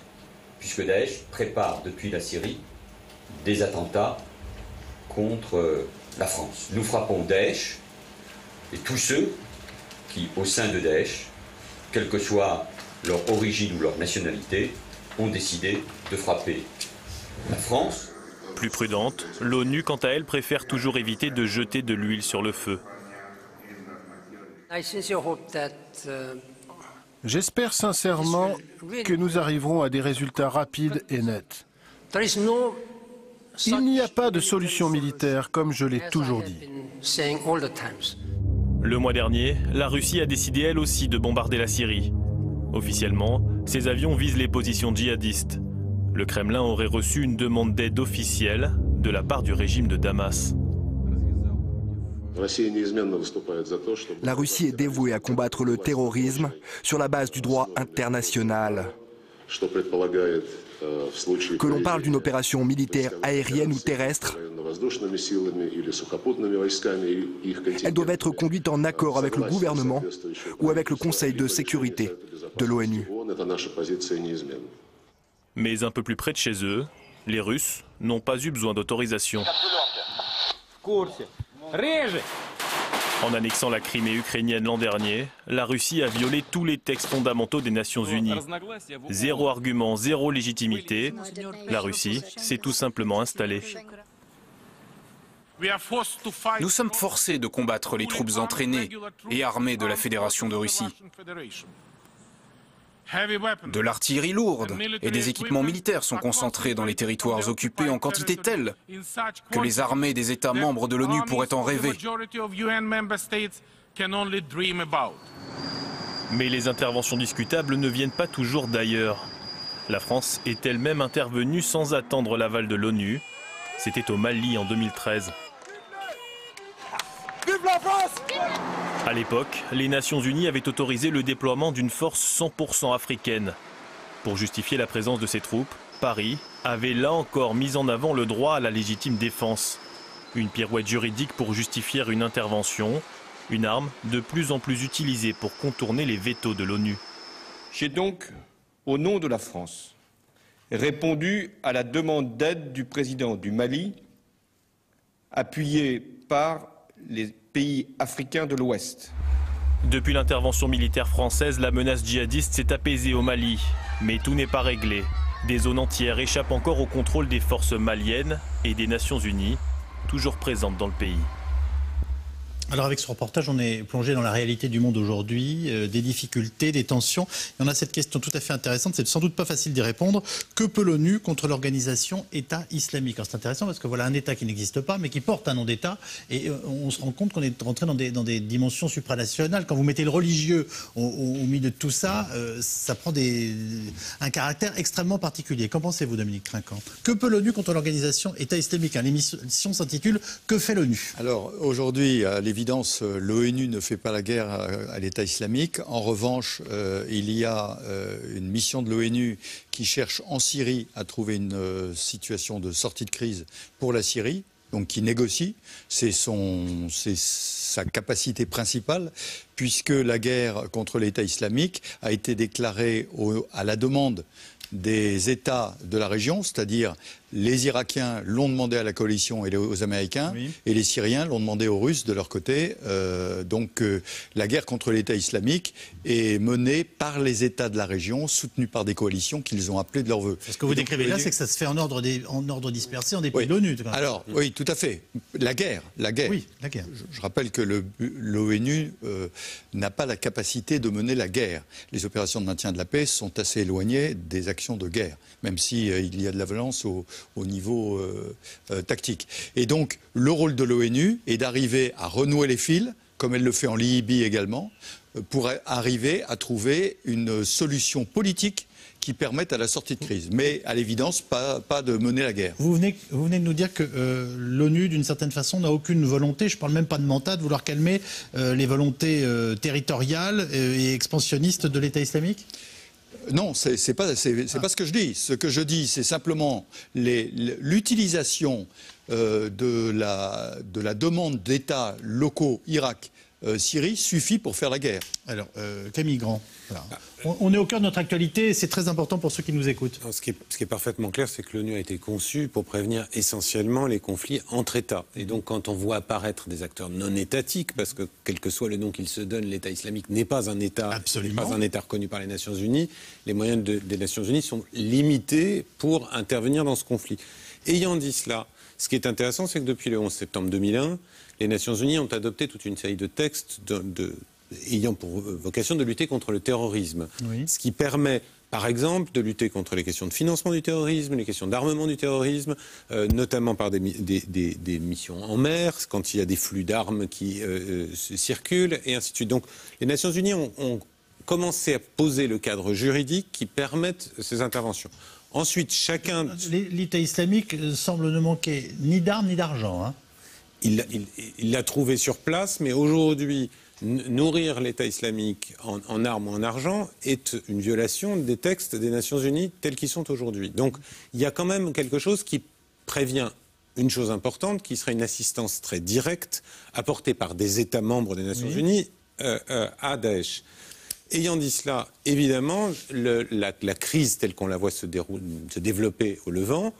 puisque Daesh prépare depuis la Syrie des attentats contre la France. Nous frappons Daesh et tous ceux qui, au sein de Daesh, quelle que soit leur origine ou leur nationalité, ont décidé de frapper la France. Plus prudente, l'ONU, quant à elle, préfère toujours éviter de jeter de l'huile sur le feu. J'espère sincèrement que nous arriverons à des résultats rapides et nets. Il n'y a pas de solution militaire, comme je l'ai toujours dit. Le mois dernier, la Russie a décidé elle aussi de bombarder la Syrie. Officiellement, ces avions visent les positions djihadistes. Le Kremlin aurait reçu une demande d'aide officielle de la part du régime de Damas. La Russie est dévouée à combattre le terrorisme sur la base du droit international. Que l'on parle d'une opération militaire aérienne ou terrestre, elles doivent être conduites en accord avec le gouvernement ou avec le Conseil de sécurité de l'ONU. Mais un peu plus près de chez eux, les Russes n'ont pas eu besoin d'autorisation. En annexant la Crimée ukrainienne l'an dernier, la Russie a violé tous les textes fondamentaux des Nations Unies. Zéro argument, zéro légitimité. La Russie s'est tout simplement installée. Nous sommes forcés de combattre les troupes entraînées et armées de la Fédération de Russie. De l'artillerie lourde et des équipements militaires sont concentrés dans les territoires occupés en quantité telle que les armées des États membres de l'ONU pourraient en rêver. Mais les interventions discutables ne viennent pas toujours d'ailleurs. La France est elle-même intervenue sans attendre l'aval de l'ONU. C'était au Mali en 2013. Vive la France À l'époque, les Nations Unies avaient autorisé le déploiement d'une force 100% africaine. Pour justifier la présence de ces troupes, Paris avait là encore mis en avant le droit à la légitime défense. Une pirouette juridique pour justifier une intervention, une arme de plus en plus utilisée pour contourner les vétos de l'ONU. J'ai donc, au nom de la France, répondu à la demande d'aide du président du Mali, appuyé par les pays africains de l'Ouest. Depuis l'intervention militaire française, la menace djihadiste s'est apaisée au Mali. Mais tout n'est pas réglé. Des zones entières échappent encore au contrôle des forces maliennes et des Nations Unies, toujours présentes dans le pays. Alors avec ce reportage, on est plongé dans la réalité du monde aujourd'hui, euh, des difficultés, des tensions. Et on a cette question tout à fait intéressante, c'est sans doute pas facile d'y répondre. Que peut l'ONU contre l'organisation État islamique? C'est intéressant parce que voilà un État qui n'existe pas, mais qui porte un nom d'État. Et euh, on se rend compte qu'on est rentré dans des, dans des, dimensions supranationales. Quand vous mettez le religieux au, milieu de tout ça, euh, ça prend des, un caractère extrêmement particulier. Qu'en pensez-vous, Dominique Trinquant? Que peut l'ONU contre l'organisation État islamique? L'émission s'intitule Que fait l'ONU? Alors aujourd'hui, évidence, euh, l'ONU ne fait pas la guerre à, l'État islamique. En revanche, euh, il y a euh, une mission de l'ONU qui cherche en Syrie à trouver une situation de sortie de crise pour la Syrie, donc qui négocie. C'est sa capacité principale, puisque la guerre contre l'État islamique a été déclarée à la demande des États de la région, c'est-à-dire les Irakiens l'ont demandé à la coalition et aux Américains, et les Syriens l'ont demandé aux Russes de leur côté. Euh, donc euh, la guerre contre l'État islamique est menée par les États de la région, soutenus par des coalitions qu'ils ont appelées de leur vœu. Ce que vous décrivez là, c'est que ça se fait en ordre, en ordre dispersé, en dépit de l'ONU. Alors, oui, tout à fait. La guerre, la guerre. Oui, la guerre. Je, rappelle que l'ONU euh, n'a pas la capacité de mener la guerre. Les opérations de maintien de la paix sont assez éloignées des actions de guerre, même s'il si, il y a de la violence au, au niveau euh, euh, tactique. Et donc, le rôle de l'ONU est d'arriver à renouer les fils, comme elle le fait en Libye également, euh, pour arriver à trouver une solution politique qui permette à la sortie de crise. Mais à l'évidence, pas, de mener la guerre. Vous venez, de nous dire que l'ONU, d'une certaine façon, n'a aucune volonté, je ne parle même pas de mentat, de vouloir calmer les volontés territoriales et expansionnistes de l'État islamique? Non, ce n'est pas, pas ce que je dis. Ce que je dis, c'est simplement l'utilisation euh, de, la, de la demande d'États locaux Irak euh, Syrie suffit pour faire la guerre. Alors, euh, Camille Grand, on, est au cœur de notre actualité et c'est très important pour ceux qui nous écoutent. ce, qui est, parfaitement clair, c'est que l'ONU a été conçue pour prévenir essentiellement les conflits entre États. Et donc, quand on voit apparaître des acteurs non étatiques, parce que quel que soit le nom qu'ils se donnent, l'État islamique n'est pas un État, pas un État reconnu par les Nations Unies, les moyens des Nations Unies sont limités pour intervenir dans ce conflit. Ayant dit cela, ce qui est intéressant, c'est que depuis le 11 septembre 2001, les Nations Unies ont adopté toute une série de textes ayant pour vocation de lutter contre le terrorisme. Ce qui permet, par exemple, de lutter contre les questions de financement du terrorisme, les questions d'armement du terrorisme, euh, notamment par des, missions en mer, quand il y a des flux d'armes qui euh, euh, circulent, et ainsi de suite. Donc les Nations Unies ont, ont commencé à poser le cadre juridique qui permette ces interventions. Ensuite, chacun. L'État islamique semble ne manquer ni d'armes ni d'argent. Hein il l'a trouvé sur place, mais aujourd'hui, nourrir l'État islamique en, armes ou en argent est une violation des textes des Nations Unies tels qu'ils sont aujourd'hui. Donc il y a quand même quelque chose qui prévient une chose importante, qui serait une assistance très directe apportée par des États membres des Nations Unies euh, euh, à Daesh. Ayant dit cela, évidemment, la, crise telle qu'on la voit se, se développer au Levant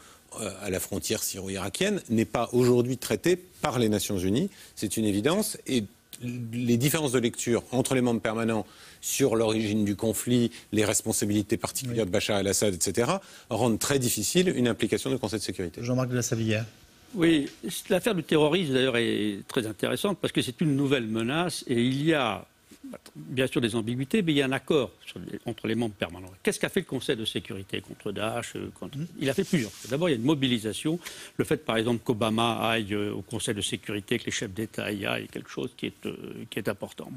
à la frontière syro-irakienne n'est pas aujourd'hui traité par les Nations Unies. C'est une évidence. Et les différences de lecture entre les membres permanents sur l'origine du conflit, les responsabilités particulières de Bachar el-Assad, etc., rendent très difficile une implication du Conseil de sécurité. Jean-Marc de la Savillière. Oui, l'affaire du terrorisme d'ailleurs est très intéressante parce que c'est une nouvelle menace et il y a bien sûr des ambiguïtés, mais il y a un accord entre les membres permanents. Qu'est-ce qu'a fait le Conseil de sécurité contre Daesh euh, mmh. Il a fait plusieurs choses. D'abord, il y a une mobilisation. Le fait, par exemple, qu'Obama aille euh, au Conseil de sécurité, que les chefs d'État y aillent, quelque chose qui est, euh, qui est important.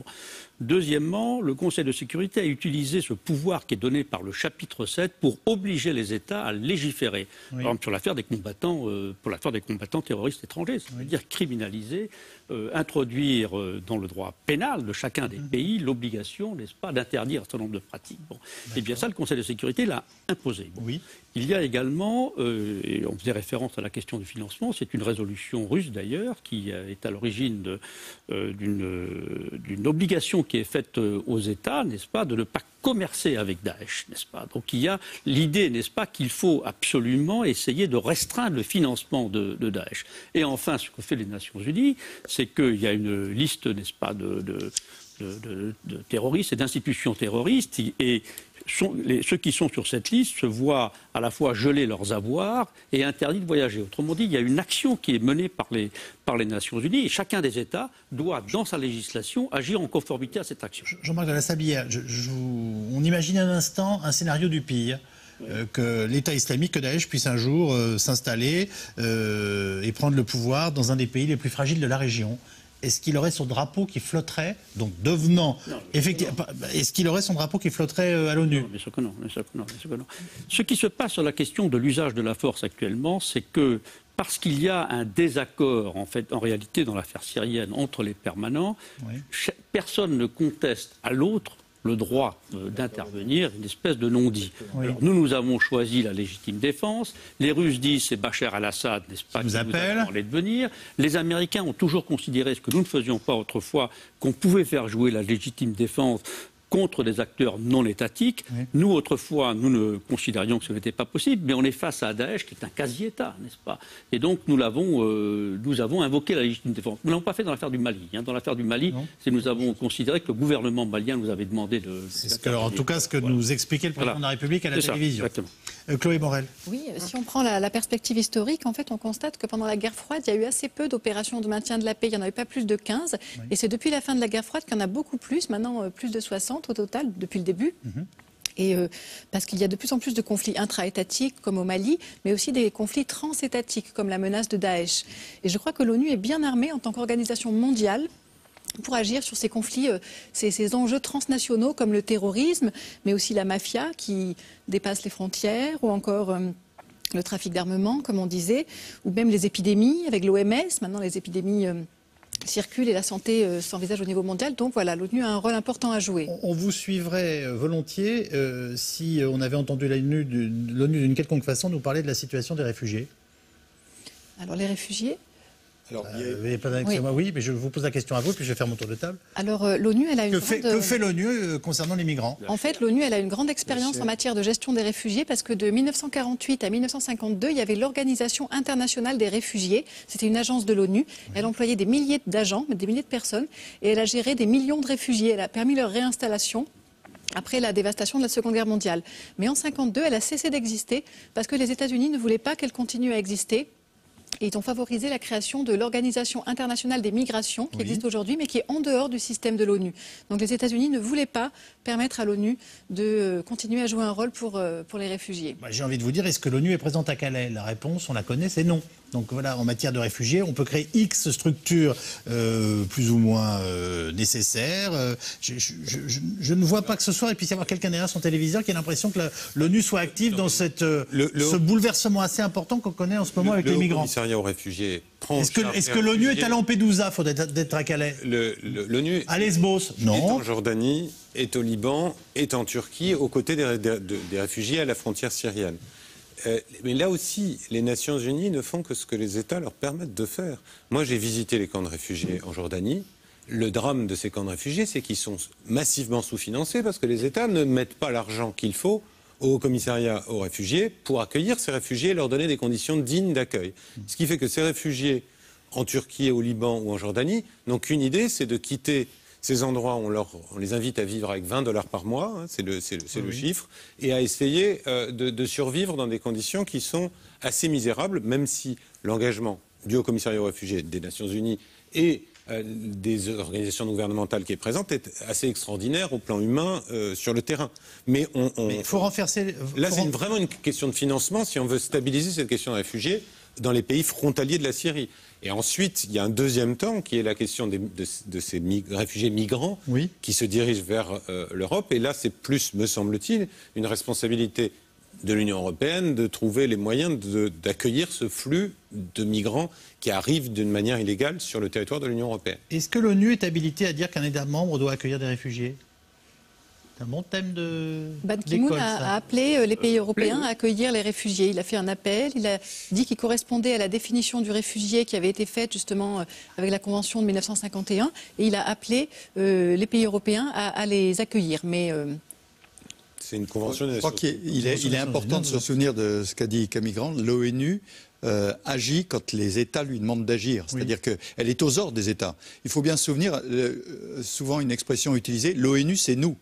Deuxièmement, le Conseil de sécurité a utilisé ce pouvoir qui est donné par le chapitre 7 pour obliger les États à légiférer. Par exemple, sur l'affaire des combattants, pour l'affaire des combattants terroristes étrangers, c'est-à-dire criminaliser euh, introduire euh, dans le droit pénal de chacun des mhm. pays l'obligation, n'est-ce pas, d'interdire un certain nombre de pratiques. Bon. Et bien ça, le Conseil de sécurité l'a imposé. Oui. Il y a également, euh, et on faisait référence à la question du financement, c'est une résolution russe d'ailleurs qui est à l'origine d'une obligation qui est faite aux États, n'est-ce pas, de ne pas commercer avec Daesh, n'est-ce pas Donc il y a l'idée, n'est-ce pas, qu'il faut absolument essayer de restreindre le financement de, Daesh. Et enfin, ce que fait les Nations Unies, c'est qu'il y a une liste, n'est-ce pas, de, terroristes et d'institutions terroristes, et ceux qui sont sur cette liste se voient à la fois geler leurs avoirs et interdits de voyager. Autrement dit, il y a une action qui est menée par les, Nations Unies et chacun des États doit, dans sa législation, agir en conformité à cette action. Jean-Marc de la on imagine un instant un scénario du pire. Euh, que l'État islamique, que Daesh puisse un jour euh, s'installer euh, et prendre le pouvoir dans un des pays les plus fragiles de la région. Est-ce qu'il aurait son drapeau qui flotterait, donc devenant effectivement, est-ce qu'il aurait son drapeau qui flotterait à l'ONU? Non, bien sûr que non, Ce qui se passe sur la question de l'usage de la force actuellement, c'est que parce qu'il y a un désaccord, en fait, en réalité, dans l'affaire syrienne entre les permanents, personne ne conteste à l'autre le droit euh, d'intervenir, une espèce de non-dit. Nous, nous avons choisi la légitime défense. Les Russes disent c'est Bachar al-Assad, n'est-ce pas, qui nous appelle. de venir. Les Américains ont toujours considéré, ce que nous ne faisions pas autrefois, qu'on pouvait faire jouer la légitime défense contre des acteurs non étatiques. Nous, autrefois, nous ne considérions que ce n'était pas possible, mais on est face à Daesh qui est un quasi-État, n'est-ce pas? Et donc, nous, l'avons, euh, nous avons invoqué la légitime défense. Nous ne l'avons pas fait dans l'affaire du Mali. Hein. Dans l'affaire du Mali, c'est nous avons considéré que le gouvernement malien nous avait demandé de... C'est en tout cas ce que nous expliquait le président de la République à la télévision. exactement. Euh, Chloé Morel. Oui, euh, si on prend la, perspective historique, en fait, on constate que pendant la guerre froide, il y a eu assez peu d'opérations de maintien de la paix. Il n'y en avait pas plus de 15. Et c'est depuis la fin de la guerre froide qu'il y en a beaucoup plus, maintenant plus de 60 au total, depuis le début. Mhm. Et euh, parce qu'il y a de plus en plus de conflits intra-étatiques, comme au Mali, mais aussi des conflits transétatiques, comme la menace de Daesh. Et je crois que l'ONU est bien armée en tant qu'organisation mondiale pour agir sur ces conflits, euh, ces, enjeux transnationaux comme le terrorisme, mais aussi la mafia qui dépasse les frontières, ou encore euh, le trafic d'armement, comme on disait, ou même les épidémies avec l'OMS, maintenant les épidémies circule et la santé euh, s'envisage au niveau mondial. Donc voilà, l'ONU a un rôle important à jouer. On, vous suivrait euh, volontiers euh, si on avait entendu l'ONU d'une quelconque façon nous parler de la situation des réfugiés. Alors les réfugiés? Alors, euh, pas oui. oui, mais je vous pose la question à vous, puis je vais faire mon tour de table. Alors, euh, l'ONU, elle a une que grande... Fait, que fait l'ONU euh, concernant les migrants? En fait, l'ONU, elle a une grande expérience en matière de gestion des réfugiés, parce que de 1948 à 1952, il y avait l'Organisation internationale des réfugiés. C'était une agence de l'ONU. Elle employait des milliers d'agents, des milliers de personnes, et elle a géré des millions de réfugiés. Elle a permis leur réinstallation après la dévastation de la Seconde Guerre mondiale. Mais en 1952, elle a cessé d'exister parce que les États-Unis ne voulaient pas qu'elle continue à exister et ils ont favorisé la création de l'Organisation internationale des migrations, qui existe aujourd'hui, mais qui est en dehors du système de l'ONU. Donc les États-Unis ne voulaient pas permettre à l'ONU de euh, continuer à jouer un rôle pour, euh, pour les réfugiés. Bah, j'ai envie de vous dire, est-ce que l'ONU est présente à Calais? La réponse, on la connaît, c'est non. Donc voilà, en matière de réfugiés, on peut créer X structures euh, plus ou moins euh, nécessaires. Je, ne vois pas que ce soit, et puis y avoir quelqu'un derrière son téléviseur qui a l'impression que l'ONU soit active dans cette, ce bouleversement assez important qu'on connaît en ce moment avec les migrants. Le commissariat aux réfugiés Est-ce que, est que l'ONU est à Lampedusa Faut être à Calais. L'ONU à Lesbos, non. Est en Jordanie, est au Liban, est en Turquie, aux côtés des réfugiés à la frontière syrienne. Euh, mais là aussi, les Nations Unies ne font que ce que les États leur permettent de faire. Moi, j'ai visité les camps de réfugiés en Jordanie. Le drame de ces camps de réfugiés, c'est qu'ils sont massivement sous-financés parce que les États ne mettent pas l'argent qu'il faut au commissariat aux réfugiés pour accueillir ces réfugiés et leur donner des conditions dignes d'accueil. Ce qui fait que ces réfugiés en Turquie, au Liban ou en Jordanie n'ont qu'une idée, c'est de quitter ces endroits, on, leur, on les invite à vivre avec 20 dollars par mois, hein, c'est le, le, chiffre, et à essayer euh, de, de, survivre dans des conditions qui sont assez misérables, même si l'engagement du Haut Commissariat aux réfugiés des Nations Unies et euh, des organisations gouvernementales qui est présente est assez extraordinaire au plan humain euh, sur le terrain. Mais il faut renforcer. Là, c'est vraiment une question de financement si on veut stabiliser cette question des réfugiés dans les pays frontaliers de la Syrie. Et ensuite, il y a un deuxième temps qui est la question de, ces réfugiés migrants qui se dirigent vers euh, l'Europe. Et là, c'est plus, me semble-t-il, une responsabilité de l'Union européenne de trouver les moyens d'accueillir ce flux de migrants qui arrivent d'une manière illégale sur le territoire de l'Union européenne. Est-ce que l'ONU est habilité à dire qu'un État membre doit accueillir des réfugiés? C'est un bon thème de. Ban Ki-moon a, appelé euh, les pays européens à accueillir les réfugiés. Il a fait un appel. Il a dit qu'il correspondait à la définition du réfugié qui avait été faite justement euh, avec la Convention de 1951. Et il a appelé euh, les pays européens à, les accueillir. Mais c'est une convention Je crois qu'il est, il est important de se souvenir de ce qu'a dit Camille Grand. L'ONU euh, agit quand les États lui demandent d'agir. C'est-à-dire qu'elle est aux ordres des États. Il faut bien se souvenir, euh, souvent une expression utilisée, l'ONU c'est nous.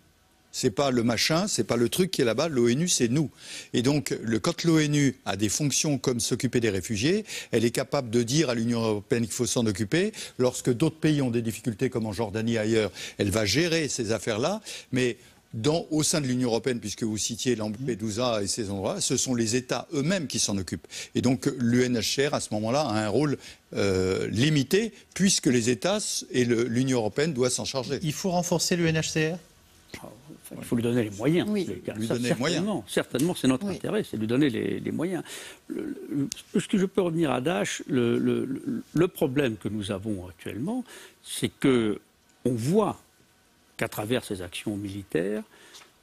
C'est pas le machin, c'est pas le truc qui est là-bas. L'ONU, c'est nous. Et donc, le, quand l'ONU a des fonctions comme s'occuper des réfugiés, elle est capable de dire à l'Union européenne qu'il faut s'en occuper. Lorsque d'autres pays ont des difficultés, comme en Jordanie ailleurs, elle va gérer ces affaires-là. Mais au sein de l'Union européenne, puisque vous citiez Lampedusa et ces endroits, ce sont les États eux-mêmes qui s'en occupent. Et donc l'UNHCR, à ce moment-là, a un rôle euh, limité, puisque les États et l'Union européenne doivent s'en charger. Il faut renforcer l'UNHCR? Il faut lui donner les moyens. Oui. Lui donner certainement, certainement, c'est notre intérêt, c'est lui donner les, moyens. ce que je peux revenir à Daesh, le, le problème que nous avons actuellement, c'est que on voit qu'à travers ces actions militaires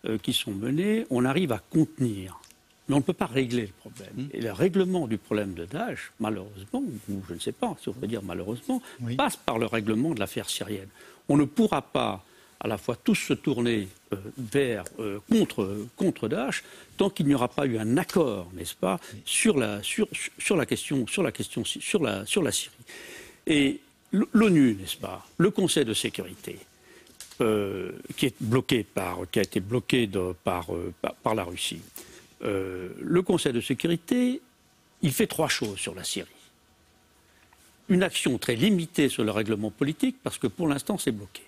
euh, qui sont menées, on arrive à contenir. Mais on ne peut pas régler le problème. Mmh. Et le règlement du problème de Daesh, malheureusement, ou je ne sais pas si on peut dire malheureusement, passe par le règlement de l'affaire syrienne. On ne pourra pas à la fois tous se tourner euh, vers euh, contre contre Daesh tant qu'il n'y aura pas eu un accord, n'est-ce pas, sur la sur, sur la question sur la question sur la sur la Syrie. Et l'ONU, n'est-ce pas, le Conseil de sécurité, euh, qui, est bloqué par, qui a été bloqué de, par, euh, par, la Russie. Euh, le Conseil de sécurité, il fait trois choses sur la Syrie. Une action très limitée sur le règlement politique, parce que pour l'instant, c'est bloqué.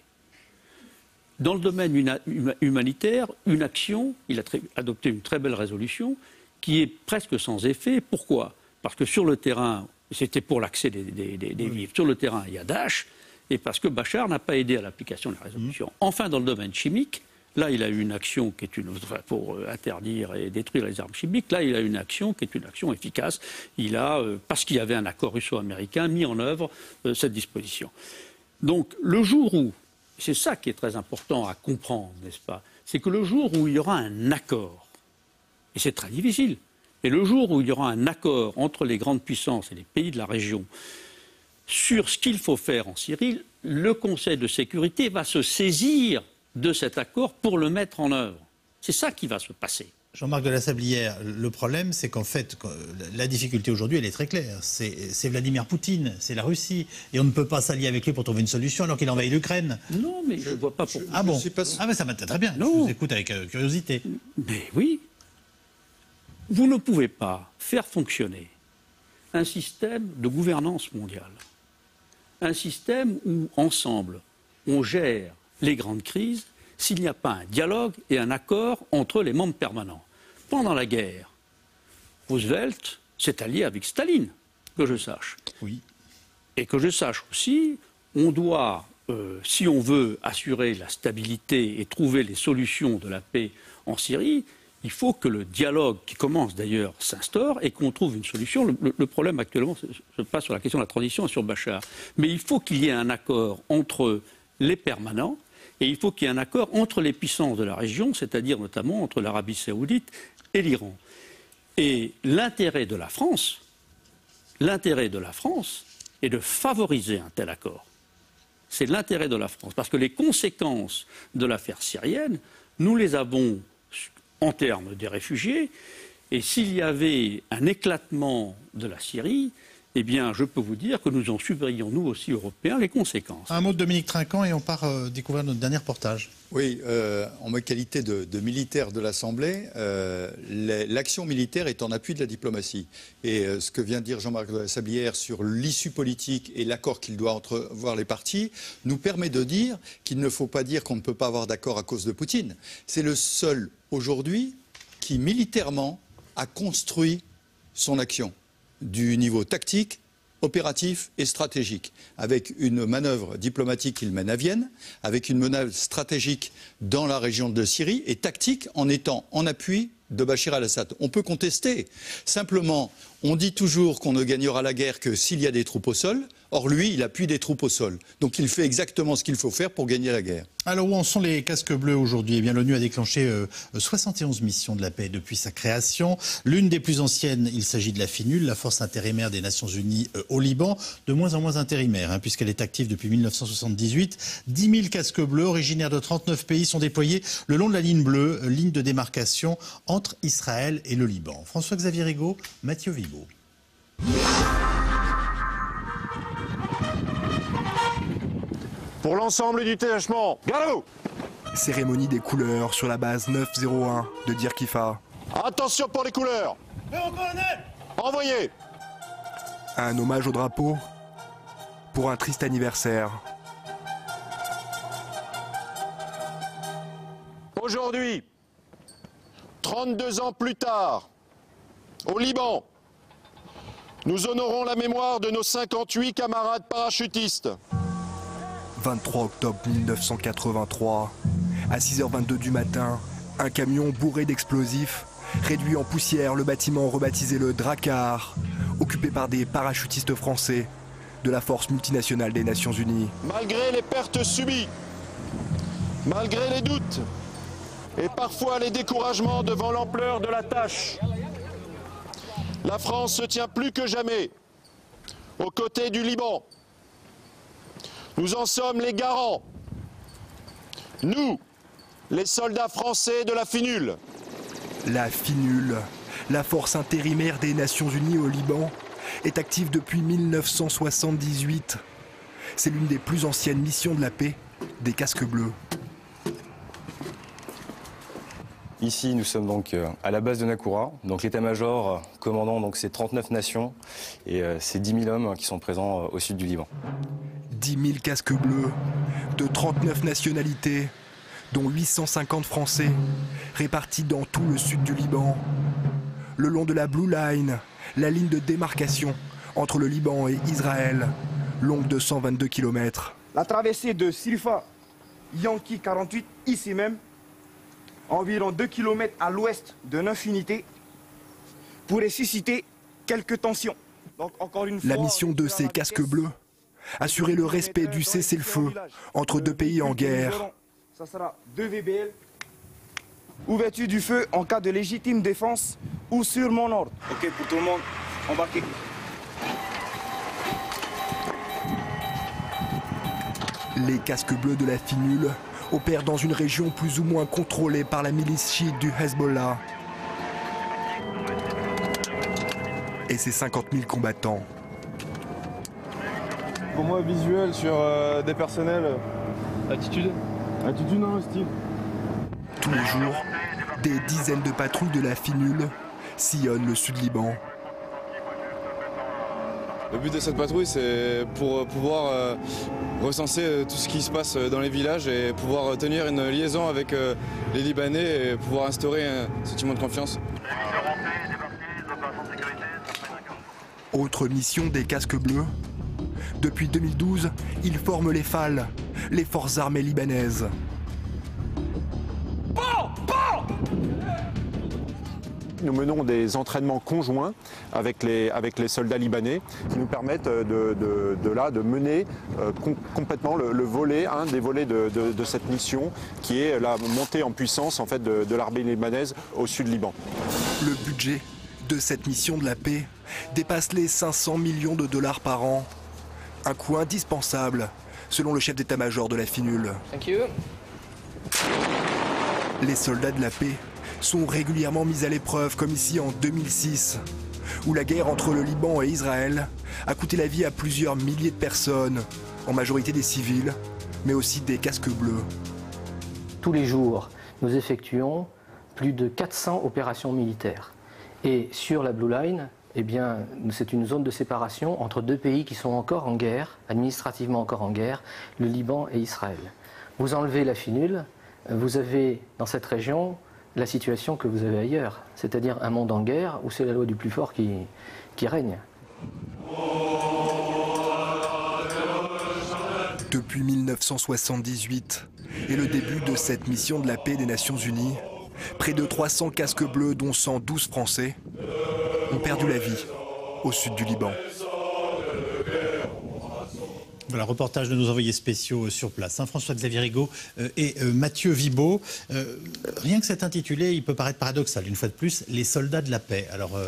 Dans le domaine humanitaire, une action, il a adopté une très belle résolution, qui est presque sans effet. Pourquoi? Parce que sur le terrain, c'était pour l'accès des, des, des, vivres, sur le terrain, il y a Daesh, et parce que Bachar n'a pas aidé à l'application de la résolution. Mmh. Enfin, dans le domaine chimique, Là, il a eu une action qui est une pour euh, interdire et détruire les armes chimiques. Là, il a une action qui est une action efficace. Il a, euh, parce qu'il y avait un accord russo-américain, mis en œuvre euh, cette disposition. Donc, le jour où, c'est ça qui est très important à comprendre, n'est-ce pas? C'est que le jour où il y aura un accord, et c'est très difficile, mais le jour où il y aura un accord entre les grandes puissances et les pays de la région sur ce qu'il faut faire en Syrie, le Conseil de sécurité va se saisir de cet accord pour le mettre en œuvre. C'est ça qui va se passer. Jean-Marc de la Sablière, le problème, c'est qu'en fait, la difficulté aujourd'hui, elle est très claire. C'est Vladimir Poutine, c'est la Russie. Et on ne peut pas s'allier avec lui pour trouver une solution alors qu'il envahit l'Ukraine. Non, mais je ne vois pas pourquoi. Ah bon Ah, mais ça m'intéresse très bien. Je vous écoute avec euh, curiosité. Mais oui. Vous ne pouvez pas faire fonctionner un système de gouvernance mondiale un système où, ensemble, on gère les grandes crises s'il n'y a pas un dialogue et un accord entre les membres permanents. Pendant la guerre, Roosevelt s'est allié avec Staline, que je sache. Oui. Et que je sache aussi, on doit, euh, si on veut assurer la stabilité et trouver les solutions de la paix en Syrie, il faut que le dialogue, qui commence d'ailleurs, s'instaure et qu'on trouve une solution. Le, problème actuellement se passe sur la question de la transition et sur Bachar. Mais il faut qu'il y ait un accord entre les permanents et il faut qu'il y ait un accord entre les puissances de la région, c'est-à-dire notamment entre l'Arabie saoudite et l'Iran. Et l'intérêt de la France, l'intérêt de la France est de favoriser un tel accord. C'est l'intérêt de la France, parce que les conséquences de l'affaire syrienne, nous les avons en termes des réfugiés. Et s'il y avait un éclatement de la Syrie, eh bien, je peux vous dire que nous en subirions, nous aussi, Européens, les conséquences. Un mot de Dominique Trinquant et on part euh, découvrir notre dernier reportage. Oui, euh, en ma qualité de, militaire de l'Assemblée, euh, l'action militaire est en appui de la diplomatie. Et ce que vient de dire Jean-Marc Sablière sur l'issue politique et l'accord qu'il doit avoir les partis nous permet de dire qu'il ne faut pas dire qu'on ne peut pas avoir d'accord à cause de Poutine. C'est le seul aujourd'hui qui militairement a construit son action du niveau tactique, opératif et stratégique, avec une manœuvre diplomatique qu'il mène à Vienne, avec une manœuvre stratégique dans la région de Syrie et tactique en étant en appui de Bachir al-Assad. On peut contester. Simplement, on dit toujours qu'on ne gagnera la guerre que s'il y a des troupes au sol. Or, lui, il appuie des troupes au sol. Donc, il fait exactement ce qu'il faut faire pour gagner la guerre. Alors, où en sont les casques bleus aujourd'hui? Eh bien, l'ONU a déclenché 71 euh, missions de la paix depuis sa création. L'une des plus anciennes, il s'agit de la FINUL, la force intérimaire des Nations Unies euh, au Liban, de moins en moins intérimaire, hein, puisqu'elle est active depuis 1978. 10 000 casques bleus, originaires de 39 pays, sont déployés le long de la ligne bleue, euh, ligne de démarcation entre Israël et le Liban. François-Xavier Rigaud, Mathieu Vibo. Pour l'ensemble du détachement, garde Cérémonie des couleurs sur la base 901 de Dirkifa. Attention pour les couleurs Envoyez Un hommage au drapeau pour un triste anniversaire. Aujourd'hui, 32 ans plus tard, au Liban, nous honorons la mémoire de nos 58 camarades parachutistes. 23 octobre 1983, à 6h22 du matin, un camion bourré d'explosifs réduit en poussière le bâtiment rebaptisé le Drakkar, occupé par des parachutistes français de la force multinationale des Nations Unies. Malgré les pertes subies, malgré les doutes et parfois les découragements devant l'ampleur de la tâche, la France se tient plus que jamais aux côtés du Liban. Nous en sommes les garants. Nous, les soldats français de la FINUL. La FINUL, la force intérimaire des Nations Unies au Liban, est active depuis 1978. C'est l'une des plus anciennes missions de la paix des casques bleus. Ici, nous sommes donc euh, à la base de Nakura, donc l'état-major euh, commandant donc ces 39 nations et euh, ces 10 000 hommes qui sont présents au sud du Liban. 10 000 casques bleus de 39 nationalités, dont 850 Français, répartis dans tout le sud du Liban, le long de la Blue Line, la ligne de démarcation entre le Liban et Israël, longue de 122 km. La traversée de Sirifa, Yankee 48, ici même, environ 2 km à l'ouest de l'infinité, pourrait susciter quelques tensions. Donc, encore une La mission de ces casques bleus, assurer le respect du cessez-le-feu entre deux pays en guerre. Ça sera 2 VBL. Ouverture du feu en cas de légitime défense ou sur mon ordre. Ok, pour tout le monde, embarquez. Les casques bleus de la finule opère dans une région plus ou moins contrôlée par la milice chiite du Hezbollah et ses 50 000 combattants. Pour moi, visuel sur euh, des personnels. Attitude Attitude, non, style. Tous les jours, des dizaines de patrouilles de la finule sillonnent le sud Liban. Le but de cette patrouille, c'est pour euh, pouvoir euh, recenser euh, tout ce qui se passe dans les villages et pouvoir tenir une liaison avec les Libanais et pouvoir instaurer un sentiment de confiance. Autre mission des casques bleus. Depuis 2012, ils forment les FAL, les forces armées libanaises. Nous menons des entraînements conjoints avec les, avec les soldats libanais qui nous permettent de, de, là de mener euh, complètement le, volet, un des volets de, cette mission qui est la montée en puissance en fait de, l'armée libanaise au sud Liban. Le budget de cette mission de la paix dépasse les 500 millions de dollars par an. Un coût indispensable, selon le chef d'état-major de la FINUL. Les soldats de la paix sont régulièrement mises à l'épreuve, comme ici en 2006, où la guerre entre le Liban et Israël a coûté la vie à plusieurs milliers de personnes, en majorité des civils, mais aussi des casques bleus. Tous les jours, nous effectuons plus de 400 opérations militaires. Et sur la Blue Line, eh c'est une zone de séparation entre deux pays qui sont encore en guerre, administrativement encore en guerre, le Liban et Israël. Vous enlevez la finule, vous avez dans cette région la situation que vous avez ailleurs, c'est-à-dire un monde en guerre où c'est la loi du plus fort qui, règne. Depuis 1978 et le début de cette mission de la paix des Nations Unies, près de 300 casques bleus, dont 112 Français, ont perdu la vie au sud du Liban. Voilà, reportage de nos envoyés spéciaux sur place, hein, François-Xavier Rigaud euh, et euh, Mathieu Vibo. Euh, rien que cet intitulé, il peut paraître paradoxal, une fois de plus, les soldats de la paix. Alors,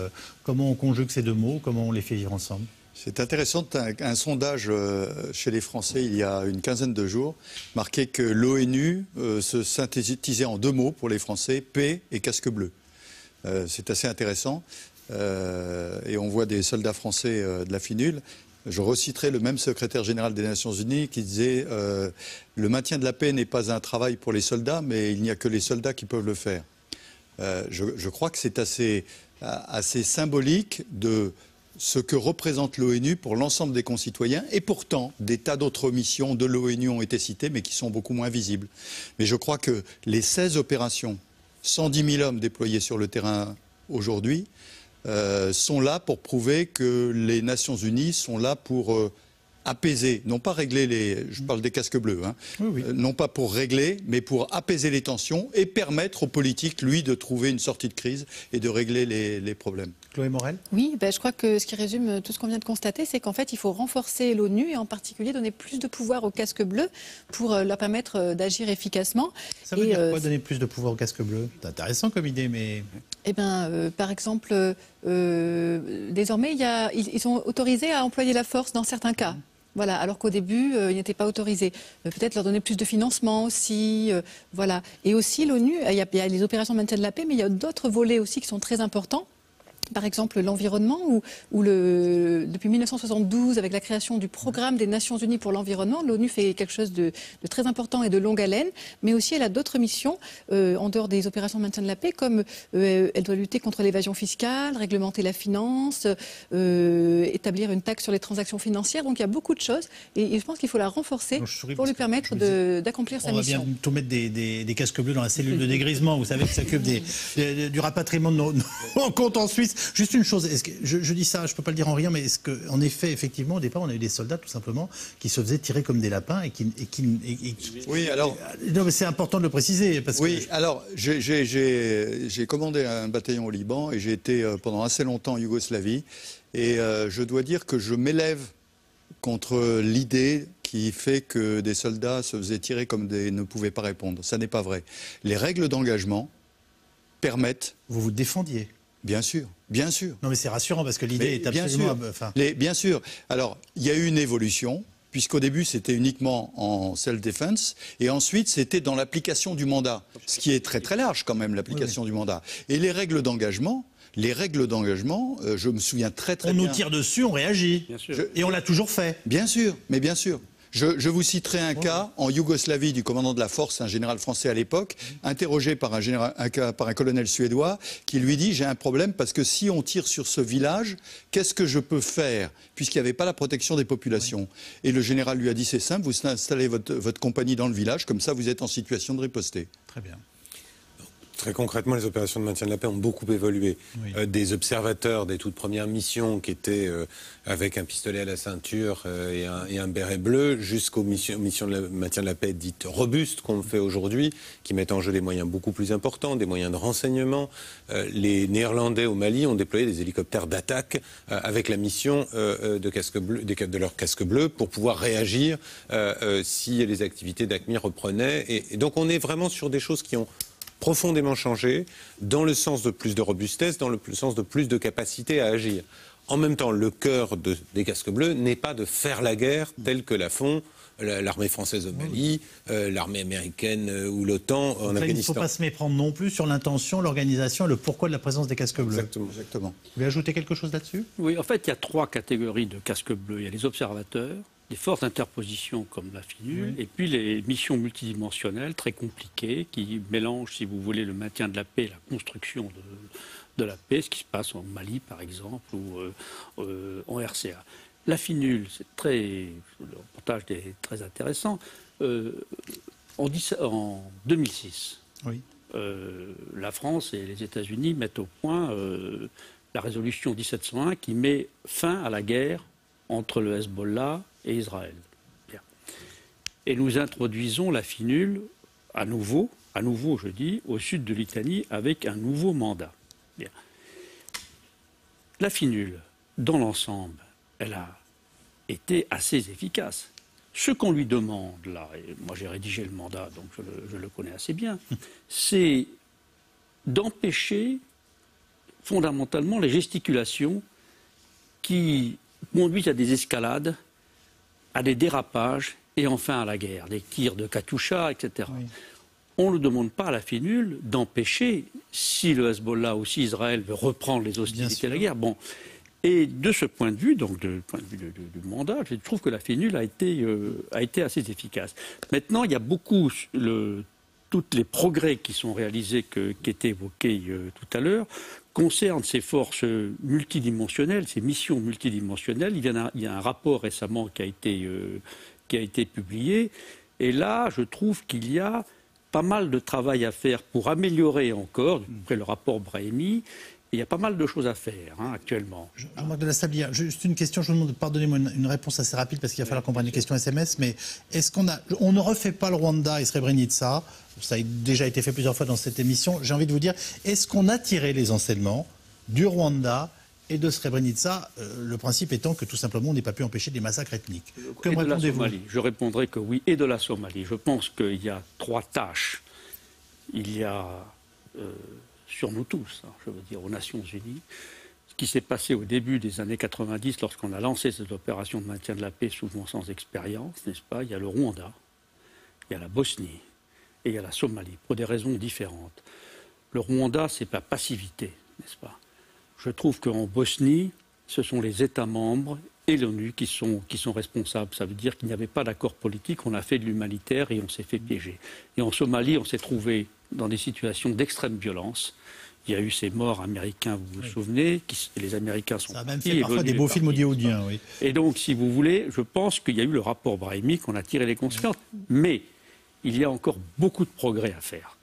comment on conjugue ces deux mots Comment on les fait vivre ensemble? C'est intéressant, un, sondage chez les Français il y a une quinzaine de jours marquait que l'ONU se synthétisait en deux mots pour les Français, paix et casque bleu. c'est assez intéressant. et on voit des soldats français de la finule je reciterai le même secrétaire général des Nations Unies qui disait euh, Le maintien de la paix n'est pas un travail pour les soldats, mais il n'y a que les soldats qui peuvent le faire. Euh, je, crois que c'est assez, assez symbolique de ce que représente l'ONU pour l'ensemble des concitoyens. Et pourtant, des tas d'autres missions de l'ONU ont été citées, mais qui sont beaucoup moins visibles. Mais je crois que les 16 opérations, 110 000 hommes déployés sur le terrain aujourd'hui, euh, sont là pour prouver que les Nations Unies sont là pour euh, apaiser, non pas régler les, je parle des casques bleus, hein, euh, non pas pour régler, mais pour apaiser les tensions et permettre aux politiques, lui, de trouver une sortie de crise et de régler les, problèmes. Chloé Morel Oui, ben, je crois que ce qui résume tout ce qu'on vient de constater, c'est qu'en fait, il faut renforcer l'ONU et en particulier donner plus de pouvoir aux casques bleus pour euh, leur permettre euh, d'agir efficacement. Ça veut dire quoi donner plus de pouvoir aux casques bleus C'est intéressant comme idée, mais... Eh bien, par exemple, désormais, il y a, ils, sont autorisés à employer la force dans certains cas. Voilà, alors qu'au début, euh, il n'était pas autorisé. Euh, peut-être leur donner plus de financement aussi. Euh, voilà. Et aussi, l'ONU, il y, a les opérations de maintien de la paix, mais il y a d'autres volets aussi qui sont très importants par exemple l'environnement, où, le, depuis 1972, avec la création du programme des Nations Unies pour l'environnement, l'ONU fait quelque chose de, très important et de longue haleine, mais aussi elle a d'autres missions euh, en dehors des opérations de maintien de la paix, comme euh, elle doit lutter contre l'évasion fiscale, réglementer la finance, euh, établir une taxe sur les transactions financières. Donc il y a beaucoup de choses, et, je pense qu'il faut la renforcer pour lui permettre d'accomplir sa mission. On va bien tout mettre des, casques bleus dans la cellule de dégrisement, vous savez, qui s'occupe du rapatriement de nos, [laughs] nos comptes en Suisse. Juste une chose, est-ce que, je, dis ça, je ne peux pas le dire en rien, mais est-ce qu'en effet, effectivement, au départ, on a eu des soldats, tout simplement, qui se faisaient tirer comme des lapins et qui. oui, alors. Non, mais c'est important de le préciser. Parce oui, alors, j'ai commandé un bataillon au Liban et j'ai été euh, pendant assez longtemps en Yougoslavie. Et euh, je dois dire que je m'élève contre l'idée qui fait que des soldats se faisaient tirer comme des ne pouvaient pas répondre. Ça n'est pas vrai. Les règles d'engagement permettent. Vous vous défendiez Bien sûr, bien sûr. Non, mais c'est rassurant parce que l'idée est absolument. Bien sûr. Les, bien sûr. Alors, il y a eu une évolution puisqu'au début c'était uniquement en self-defense, et ensuite c'était dans l'application du mandat, ce qui est très très large quand même, l'application du mandat. Et les règles d'engagement, les règles d'engagement, euh, je me souviens très très bien. On nous tire dessus, on réagit. Bien sûr. et on l'a toujours fait. Bien sûr, mais bien sûr. Je, vous citerai un cas en Yougoslavie du commandant de la force, un général français à l'époque, interrogé par un, général, par un colonel suédois, qui lui dit J'ai un problème parce que si on tire sur ce village, qu'est-ce que je peux faire? Puisqu'il n'y avait pas la protection des populations. Et le général lui a dit C'est simple, vous installez votre, votre compagnie dans le village, comme ça vous êtes en situation de riposter. Très bien. Très concrètement, les opérations de maintien de la paix ont beaucoup évolué. Euh, des observateurs des toutes premières missions qui étaient euh, avec un pistolet à la ceinture euh, et, un, béret bleu, jusqu'aux missions, de maintien de la paix dites robustes qu'on fait aujourd'hui, qui mettent en jeu des moyens beaucoup plus importants, des moyens de renseignement. les Néerlandais au Mali ont déployé des hélicoptères d'attaque avec la mission de, casque bleu, de, leur casque bleu pour pouvoir réagir si les activités d'ACMI reprenaient. et donc on est vraiment sur des choses qui ont profondément changé dans le sens de plus de robustesse, dans le sens de plus de capacité à agir. En même temps, le cœur des casques bleus n'est pas de faire la guerre telle que la font l'armée française au Mali, euh, l'armée américaine euh, ou l'OTAN en Afghanistan. Il ne faut pas se méprendre non plus sur l'intention, l'organisation et le pourquoi de la présence des casques bleus. Exactement. Exactement. Vous voulez ajouter quelque chose là-dessus? Oui, en fait, il y a trois catégories de casques bleus. Il y a les observateurs, des forces d'interposition comme la FINUL, et puis les missions multidimensionnelles très compliquées qui mélangent, si vous voulez, le maintien de la paix et la construction de, de la paix, ce qui se passe en Mali par exemple ou euh, en RCA. La finule, c'est très, le reportage est très intéressant. Euh, en, en, 2006, oui. euh, la France et les États-Unis mettent au point euh, la résolution 1701 qui met fin à la guerre entre le Hezbollah et Israël. Et nous introduisons la finule à nouveau, à nouveau je dis, au sud de l'Italie avec un nouveau mandat. La finule, dans l'ensemble, elle a été assez efficace. Ce qu'on lui demande, là, et moi j'ai rédigé le mandat, donc je le connais assez bien, c'est d'empêcher fondamentalement les gesticulations qui conduisent à des escalades, à des dérapages et enfin à la guerre, des tirs de Katusha, etc. Oui. On ne demande pas à la finule d'empêcher, si le Hezbollah ou si Israël veut reprendre les hostilités de la guerre, bon, et de ce point de vue, donc du point de vue du, mandat, je trouve que la FINUL a été, euh, a été assez efficace. Maintenant, il y a beaucoup, le, tous les progrès qui sont réalisés, que, qui étaient évoqués euh, tout à l'heure, concernent ces forces multidimensionnelles, ces missions multidimensionnelles. Il y, en a, il y a un rapport récemment qui a été, euh, qui a été publié. Et là, je trouve qu'il y a pas mal de travail à faire pour améliorer encore, après le rapport Brahimi, il y a pas mal de choses à faire hein, actuellement. Jean-Marc de la Sablière, juste une question, je vous demande, pardonnez-moi une, une, réponse assez rapide parce qu'il va falloir qu'on prenne des questions SMS, mais est-ce qu'on a, on ne refait pas le Rwanda et Srebrenica, ça? A déjà été fait plusieurs fois dans cette émission, j'ai envie de vous dire, est-ce qu'on a tiré les enseignements du Rwanda et de Srebrenica, euh, le principe étant que tout simplement on n'est pas pu empêcher des massacres ethniques. Que répondez-vous? Je répondrai que oui, et de la Somalie. Je pense qu'il y a trois tâches. Il y a... Euh, sur nous tous, hein, je veux dire, aux Nations Unies. Ce qui s'est passé au début des années 90, lorsqu'on a lancé cette opération de maintien de la paix, souvent sans expérience, n'est-ce pas? Il y a le Rwanda, il y a la Bosnie et il y a la Somalie, pour des raisons différentes. Le Rwanda, c'est pas passivité, n'est-ce pas? Je trouve qu'en Bosnie, ce sont les États membres et l'ONU qui sont, qui sont responsables. Ça veut dire qu'il n'y avait pas d'accord politique, on a fait de l'humanitaire et on s'est fait piéger. Et en Somalie, on s'est trouvé dans des situations d'extrême violence. Il y a eu ces morts américains, vous vous souvenez, qui, les Américains sont Ça a même fait parfois des beaux films hollywoodiens, oui. Et donc, si vous voulez, je pense qu'il y a eu le rapport Brahimi qu'on a tiré les conséquences. Mais il y a encore beaucoup de progrès à faire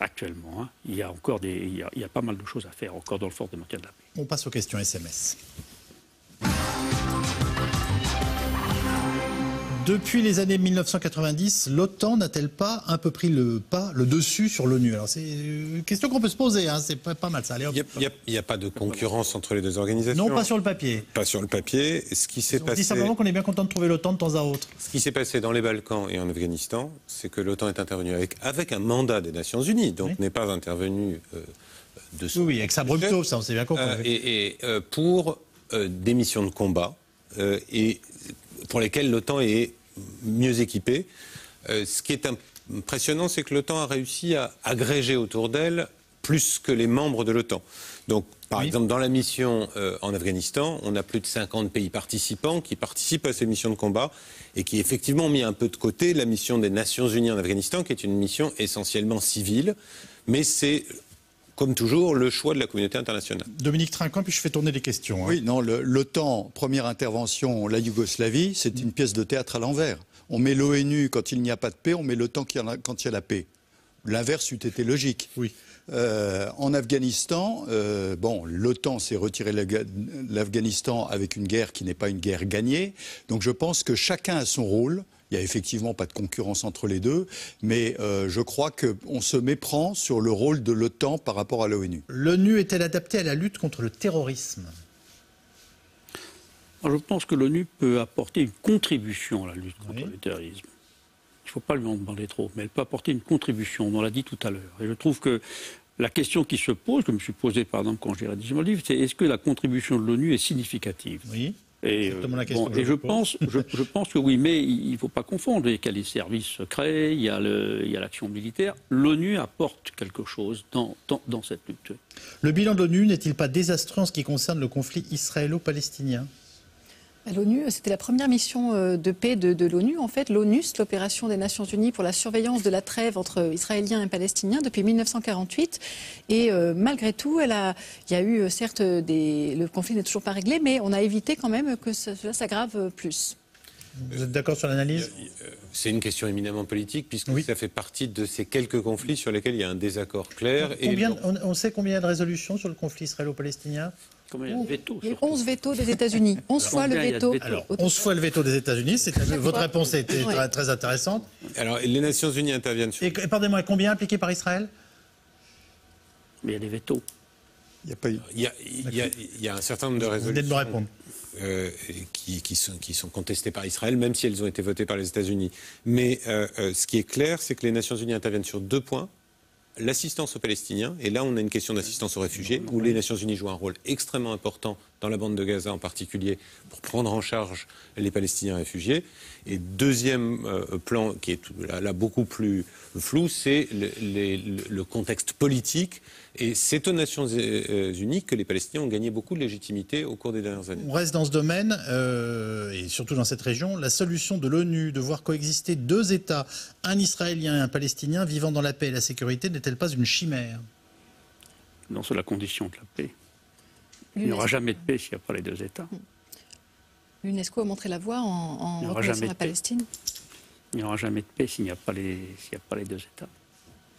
actuellement. Hein. Il, y a encore des, il, y a, il y a pas mal de choses à faire encore dans le fort de maintien de la paix. On passe aux questions SMS. Depuis les années 1990, l'OTAN n'a-t-elle pas un peu pris le pas, le dessus sur l'ONU? Alors c'est une question qu'on peut se poser, hein. c'est pas, pas, mal ça. Il n'y a, a, pas de concurrence entre les deux organisations. Non, pas sur le papier. Pas sur le papier. Ce qui s'est passé. dit simplement qu'on est bien content de trouver l'OTAN de temps à autre. Ce qui s'est passé dans les Balkans et en Afghanistan, c'est que l'OTAN est intervenue avec, avec un mandat des Nations Unies, donc oui. n'est pas intervenu euh, de son. Oui, avec sa brupto, ça on s'est bien compris. Euh, et, et euh, pour des missions de combat et pour lesquels l'OTAN est mieux équipée. Euh, ce qui est impressionnant, c'est que l'OTAN a réussi à agréger autour d'elle plus que les membres de l'OTAN. Donc, par oui. exemple, dans la mission euh, en Afghanistan, on a plus de 50 pays participants qui participent à ces missions de combat et qui effectivement ont mis un peu de côté la mission des Nations Unies en Afghanistan, qui est une mission essentiellement civile, mais c'est comme toujours, le choix de la communauté internationale. Dominique Trinquant, puis je fais tourner les questions. Hein. Oui, non, l'OTAN, première intervention, la Yougoslavie, c'est une pièce de théâtre à l'envers. On met l'ONU quand il n'y a pas de paix, on met l'OTAN quand il y a la paix. L'inverse eût été logique. Oui. Euh, en Afghanistan, euh, bon, l'OTAN s'est retiré l'Afghanistan avec une guerre qui n'est pas une guerre gagnée. Donc je pense que chacun a son rôle. Il n'y a effectivement pas de concurrence entre les deux, mais euh, je crois qu'on se méprend sur le rôle de l'OTAN par rapport à l'ONU. L'ONU est-elle adaptée à la lutte contre le terrorisme? Alors, Je pense que l'ONU peut apporter une contribution à la lutte contre oui. le terrorisme. Il ne faut pas lui en demander trop, mais elle peut apporter une contribution, on l'a dit tout à l'heure. Et je trouve que la question qui se pose, que je me suis posée par exemple quand j'ai rédigé mon livre, c'est est-ce que la contribution de l'ONU est significative? Oui. Et, et je, pense, [laughs] je, pense que oui, mais il ne faut pas confondre. Il y a les services secrets, il y a l'action militaire. L'ONU apporte quelque chose dans, dans cette lutte. Le bilan de l'ONU n'est-il pas désastreux en ce qui concerne le conflit israélo-palestinien? L'ONU, c'était la première mission euh, de paix de, l'ONU. En fait, l'ONUS, l'opération des Nations Unies pour la surveillance de la trêve entre Israéliens et Palestiniens depuis 1948. Et euh, malgré tout, elle a, il y a eu euh, certes des, le conflit n'est toujours pas réglé, mais on a évité quand même que cela s'aggrave plus. Vous êtes d'accord sur l'analyse? C'est une question éminemment politique, puisque ça fait partie de ces quelques conflits sur lesquels il y a un désaccord clair. Combien, on, sait combien il y a de résolutions sur le conflit israélo-palestinien? Combien veto, Il y a 11 vetos des États-Unis. [laughs] 11 fois le veto. Alors, 11 fois le veto des États-Unis. Votre réponse était très, intéressante. Alors, les Nations Unies interviennent sur. Et, pardonnez-moi, combien impliqués par Israël? Mais il y a des vetos. Il y a, pas eu... il, y a, il, y a, un certain nombre de résolutions. Vous venez de me répondre. Euh, qui, qui, sont, qui, sont, contestées par Israël, même si elles ont été votées par les États-Unis. Mais euh, euh, ce qui est clair, c'est que les Nations Unies interviennent sur deux points l'assistance aux Palestiniens, et là on a une question d'assistance aux réfugiés, où les Nations Unies jouent un rôle extrêmement important dans la bande de Gaza en particulier, pour prendre en charge les Palestiniens réfugiés. Et deuxième euh, plan, qui est là, beaucoup plus flou, c'est le, contexte politique. Et c'est aux Nations euh, Unies que les Palestiniens ont gagné beaucoup de légitimité au cours des dernières années. On reste dans ce domaine, euh, et surtout dans cette région. La solution de l'ONU de voir coexister deux États, un Israélien et un Palestinien, vivant dans la paix et la sécurité, n'est-elle pas une chimère? Non, c'est la condition de la paix. Il n'y aura jamais de paix s'il n'y a pas les deux États. L'UNESCO a montré la voie en, en reconnaissant la Palestine. Il n'y aura jamais de paix s'il n'y a, pas les, a pas les deux États.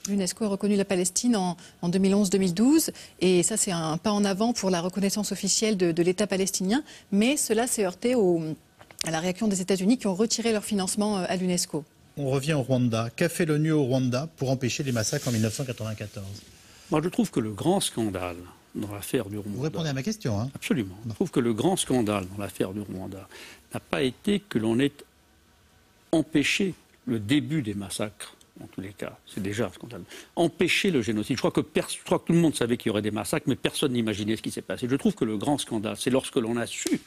L'UNESCO a reconnu la Palestine en, 2011-2012 et ça c'est un pas en avant pour la reconnaissance officielle de, l'État palestinien, mais cela s'est heurté à la réaction des États-Unis qui ont retiré leur financement euh, à l'UNESCO. On revient au Rwanda. Qu'a fait l'ONU au Rwanda pour empêcher les massacres en 1994 Moi je trouve que le grand scandale dans l'affaire du Rwanda. Vous répondez à ma question. Hein Absolument. Je trouve que le grand scandale dans l'affaire du Rwanda n'a pas été que l'on ait empêché le début des massacres, en tous les cas. C'est déjà un scandale. Empêcher le génocide. Je crois, que je crois que tout le monde savait qu'il y aurait des massacres, mais personne n'imaginait ce qui s'est passé. Je trouve que le grand scandale, c'est lorsque l'on a su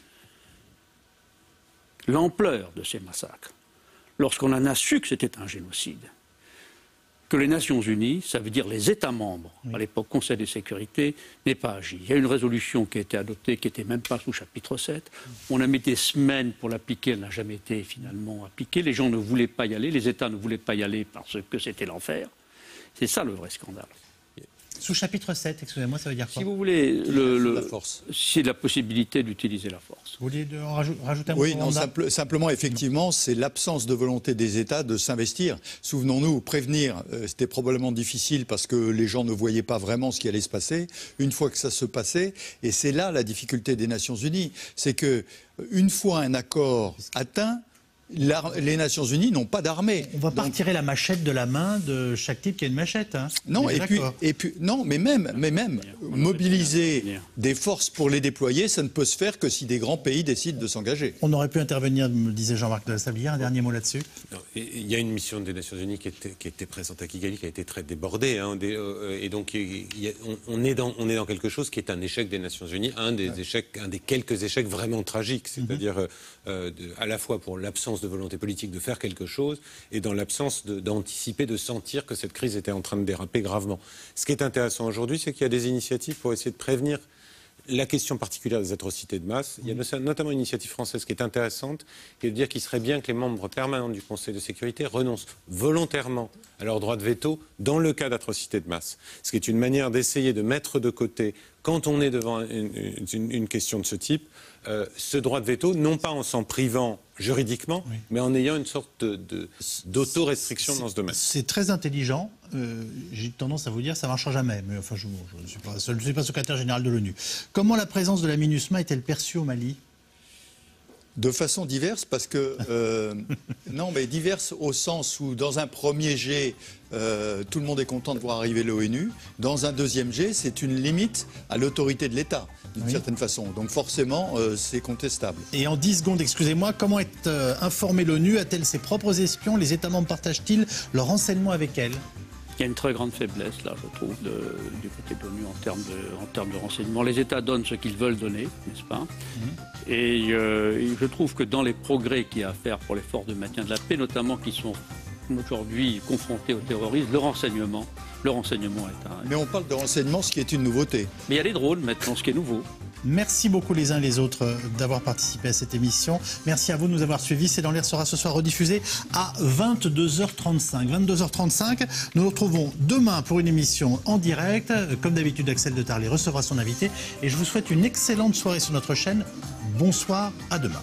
l'ampleur de ces massacres, lorsqu'on en a su que c'était un génocide que les Nations Unies, ça veut dire les États membres, à l'époque Conseil de sécurité, n'aient pas agi. Il y a une résolution qui a été adoptée, qui n'était même pas sous chapitre 7. On a mis des semaines pour l'appliquer, elle n'a jamais été finalement appliquée. Les gens ne voulaient pas y aller, les États ne voulaient pas y aller parce que c'était l'enfer. C'est ça le vrai scandale. Sous chapitre 7, excusez-moi, ça veut dire quoi Si vous voulez, le, c'est la possibilité d'utiliser la force. Vous voulez rajouter un Oui, non, simplement, effectivement, c'est l'absence de volonté des États de s'investir. Souvenons-nous, prévenir, euh, c'était probablement difficile parce que les gens ne voyaient pas vraiment ce qui allait se passer. Une fois que ça se passait, et c'est là la difficulté des Nations Unies, c'est que une fois un accord atteint, les Nations Unies n'ont pas d'armée. On va pas retirer la machette de la main de chaque type qui a une machette. Hein. Non, et puis, et puis, non, mais même, mais même mobiliser des forces pour les déployer, ça ne peut se faire que si des grands pays décident de s'engager. On aurait pu intervenir, me disait Jean-Marc de la Sablière. Un dernier mot là-dessus. Il y a une mission des Nations Unies qui était, qui était présente à Kigali, qui a été très débordée, hein, euh, et donc on, est dans, on est dans quelque chose qui est un échec des Nations Unies, un des échecs, un des quelques échecs vraiment tragiques, mhm. c'est-à-dire euh, euh, à la fois pour l'absence de volonté politique de faire quelque chose et dans l'absence d'anticiper, de, sentir que cette crise était en train de déraper gravement. Ce qui est intéressant aujourd'hui, c'est qu'il y a des initiatives pour essayer de prévenir la question particulière des atrocités de masse. Il y a notamment une initiative française qui est intéressante, qui est de dire qu'il serait bien que les membres permanents du Conseil de sécurité renoncent volontairement à leur droit de veto dans le cas d'atrocités de masse. Ce qui est une manière d'essayer de mettre de côté, quand on est devant une question de ce type, euh, ce droit de veto, non pas en s'en privant juridiquement, mais en ayant une sorte d'autorestriction dans ce domaine. C'est très intelligent. Euh, j'ai tendance à vous dire, ça ne marchera jamais. Mais enfin, je, ne suis, suis, pas secrétaire général de l'ONU. Comment la présence de la MINUSMA est-elle perçue au Mali? De façon diverse, parce que euh, non, mais diverse au sens où dans un premier jet, tout le monde est content de voir arriver l'ONU. Dans un deuxième jet, c'est une limite à l'autorité de l'État d'une certaine façon. Donc forcément, euh, c'est contestable. Et en 10 secondes, excusez-moi, comment est euh, informée l'ONU A-t-elle ses propres espions? Les États membres partagent-ils leurs renseignements avec elle? Il y a une très grande faiblesse, là, je trouve, du côté de l'ONU en termes de, en termes de renseignement. Les États donnent ce qu'ils veulent donner, n'est-ce pas? Mhm. et, et, je trouve que dans les progrès qu'il y a à faire pour les forces de maintien de la paix, notamment qui sont aujourd'hui confrontés au terrorisme, le renseignement le renseignement est un... Mais on parle de renseignement, ce qui est une nouveauté. Mais il y a les drones maintenant, ce qui est nouveau. Merci beaucoup les uns et les autres d'avoir participé à cette émission. Merci à vous de nous avoir suivis. C'est dans l'air sera ce soir rediffusé à 22h35. 22h35, nous nous retrouvons demain pour une émission en direct. Comme d'habitude, Axel de Tarlet recevra son invité. Et je vous souhaite une excellente soirée sur notre chaîne. Bonsoir, à demain.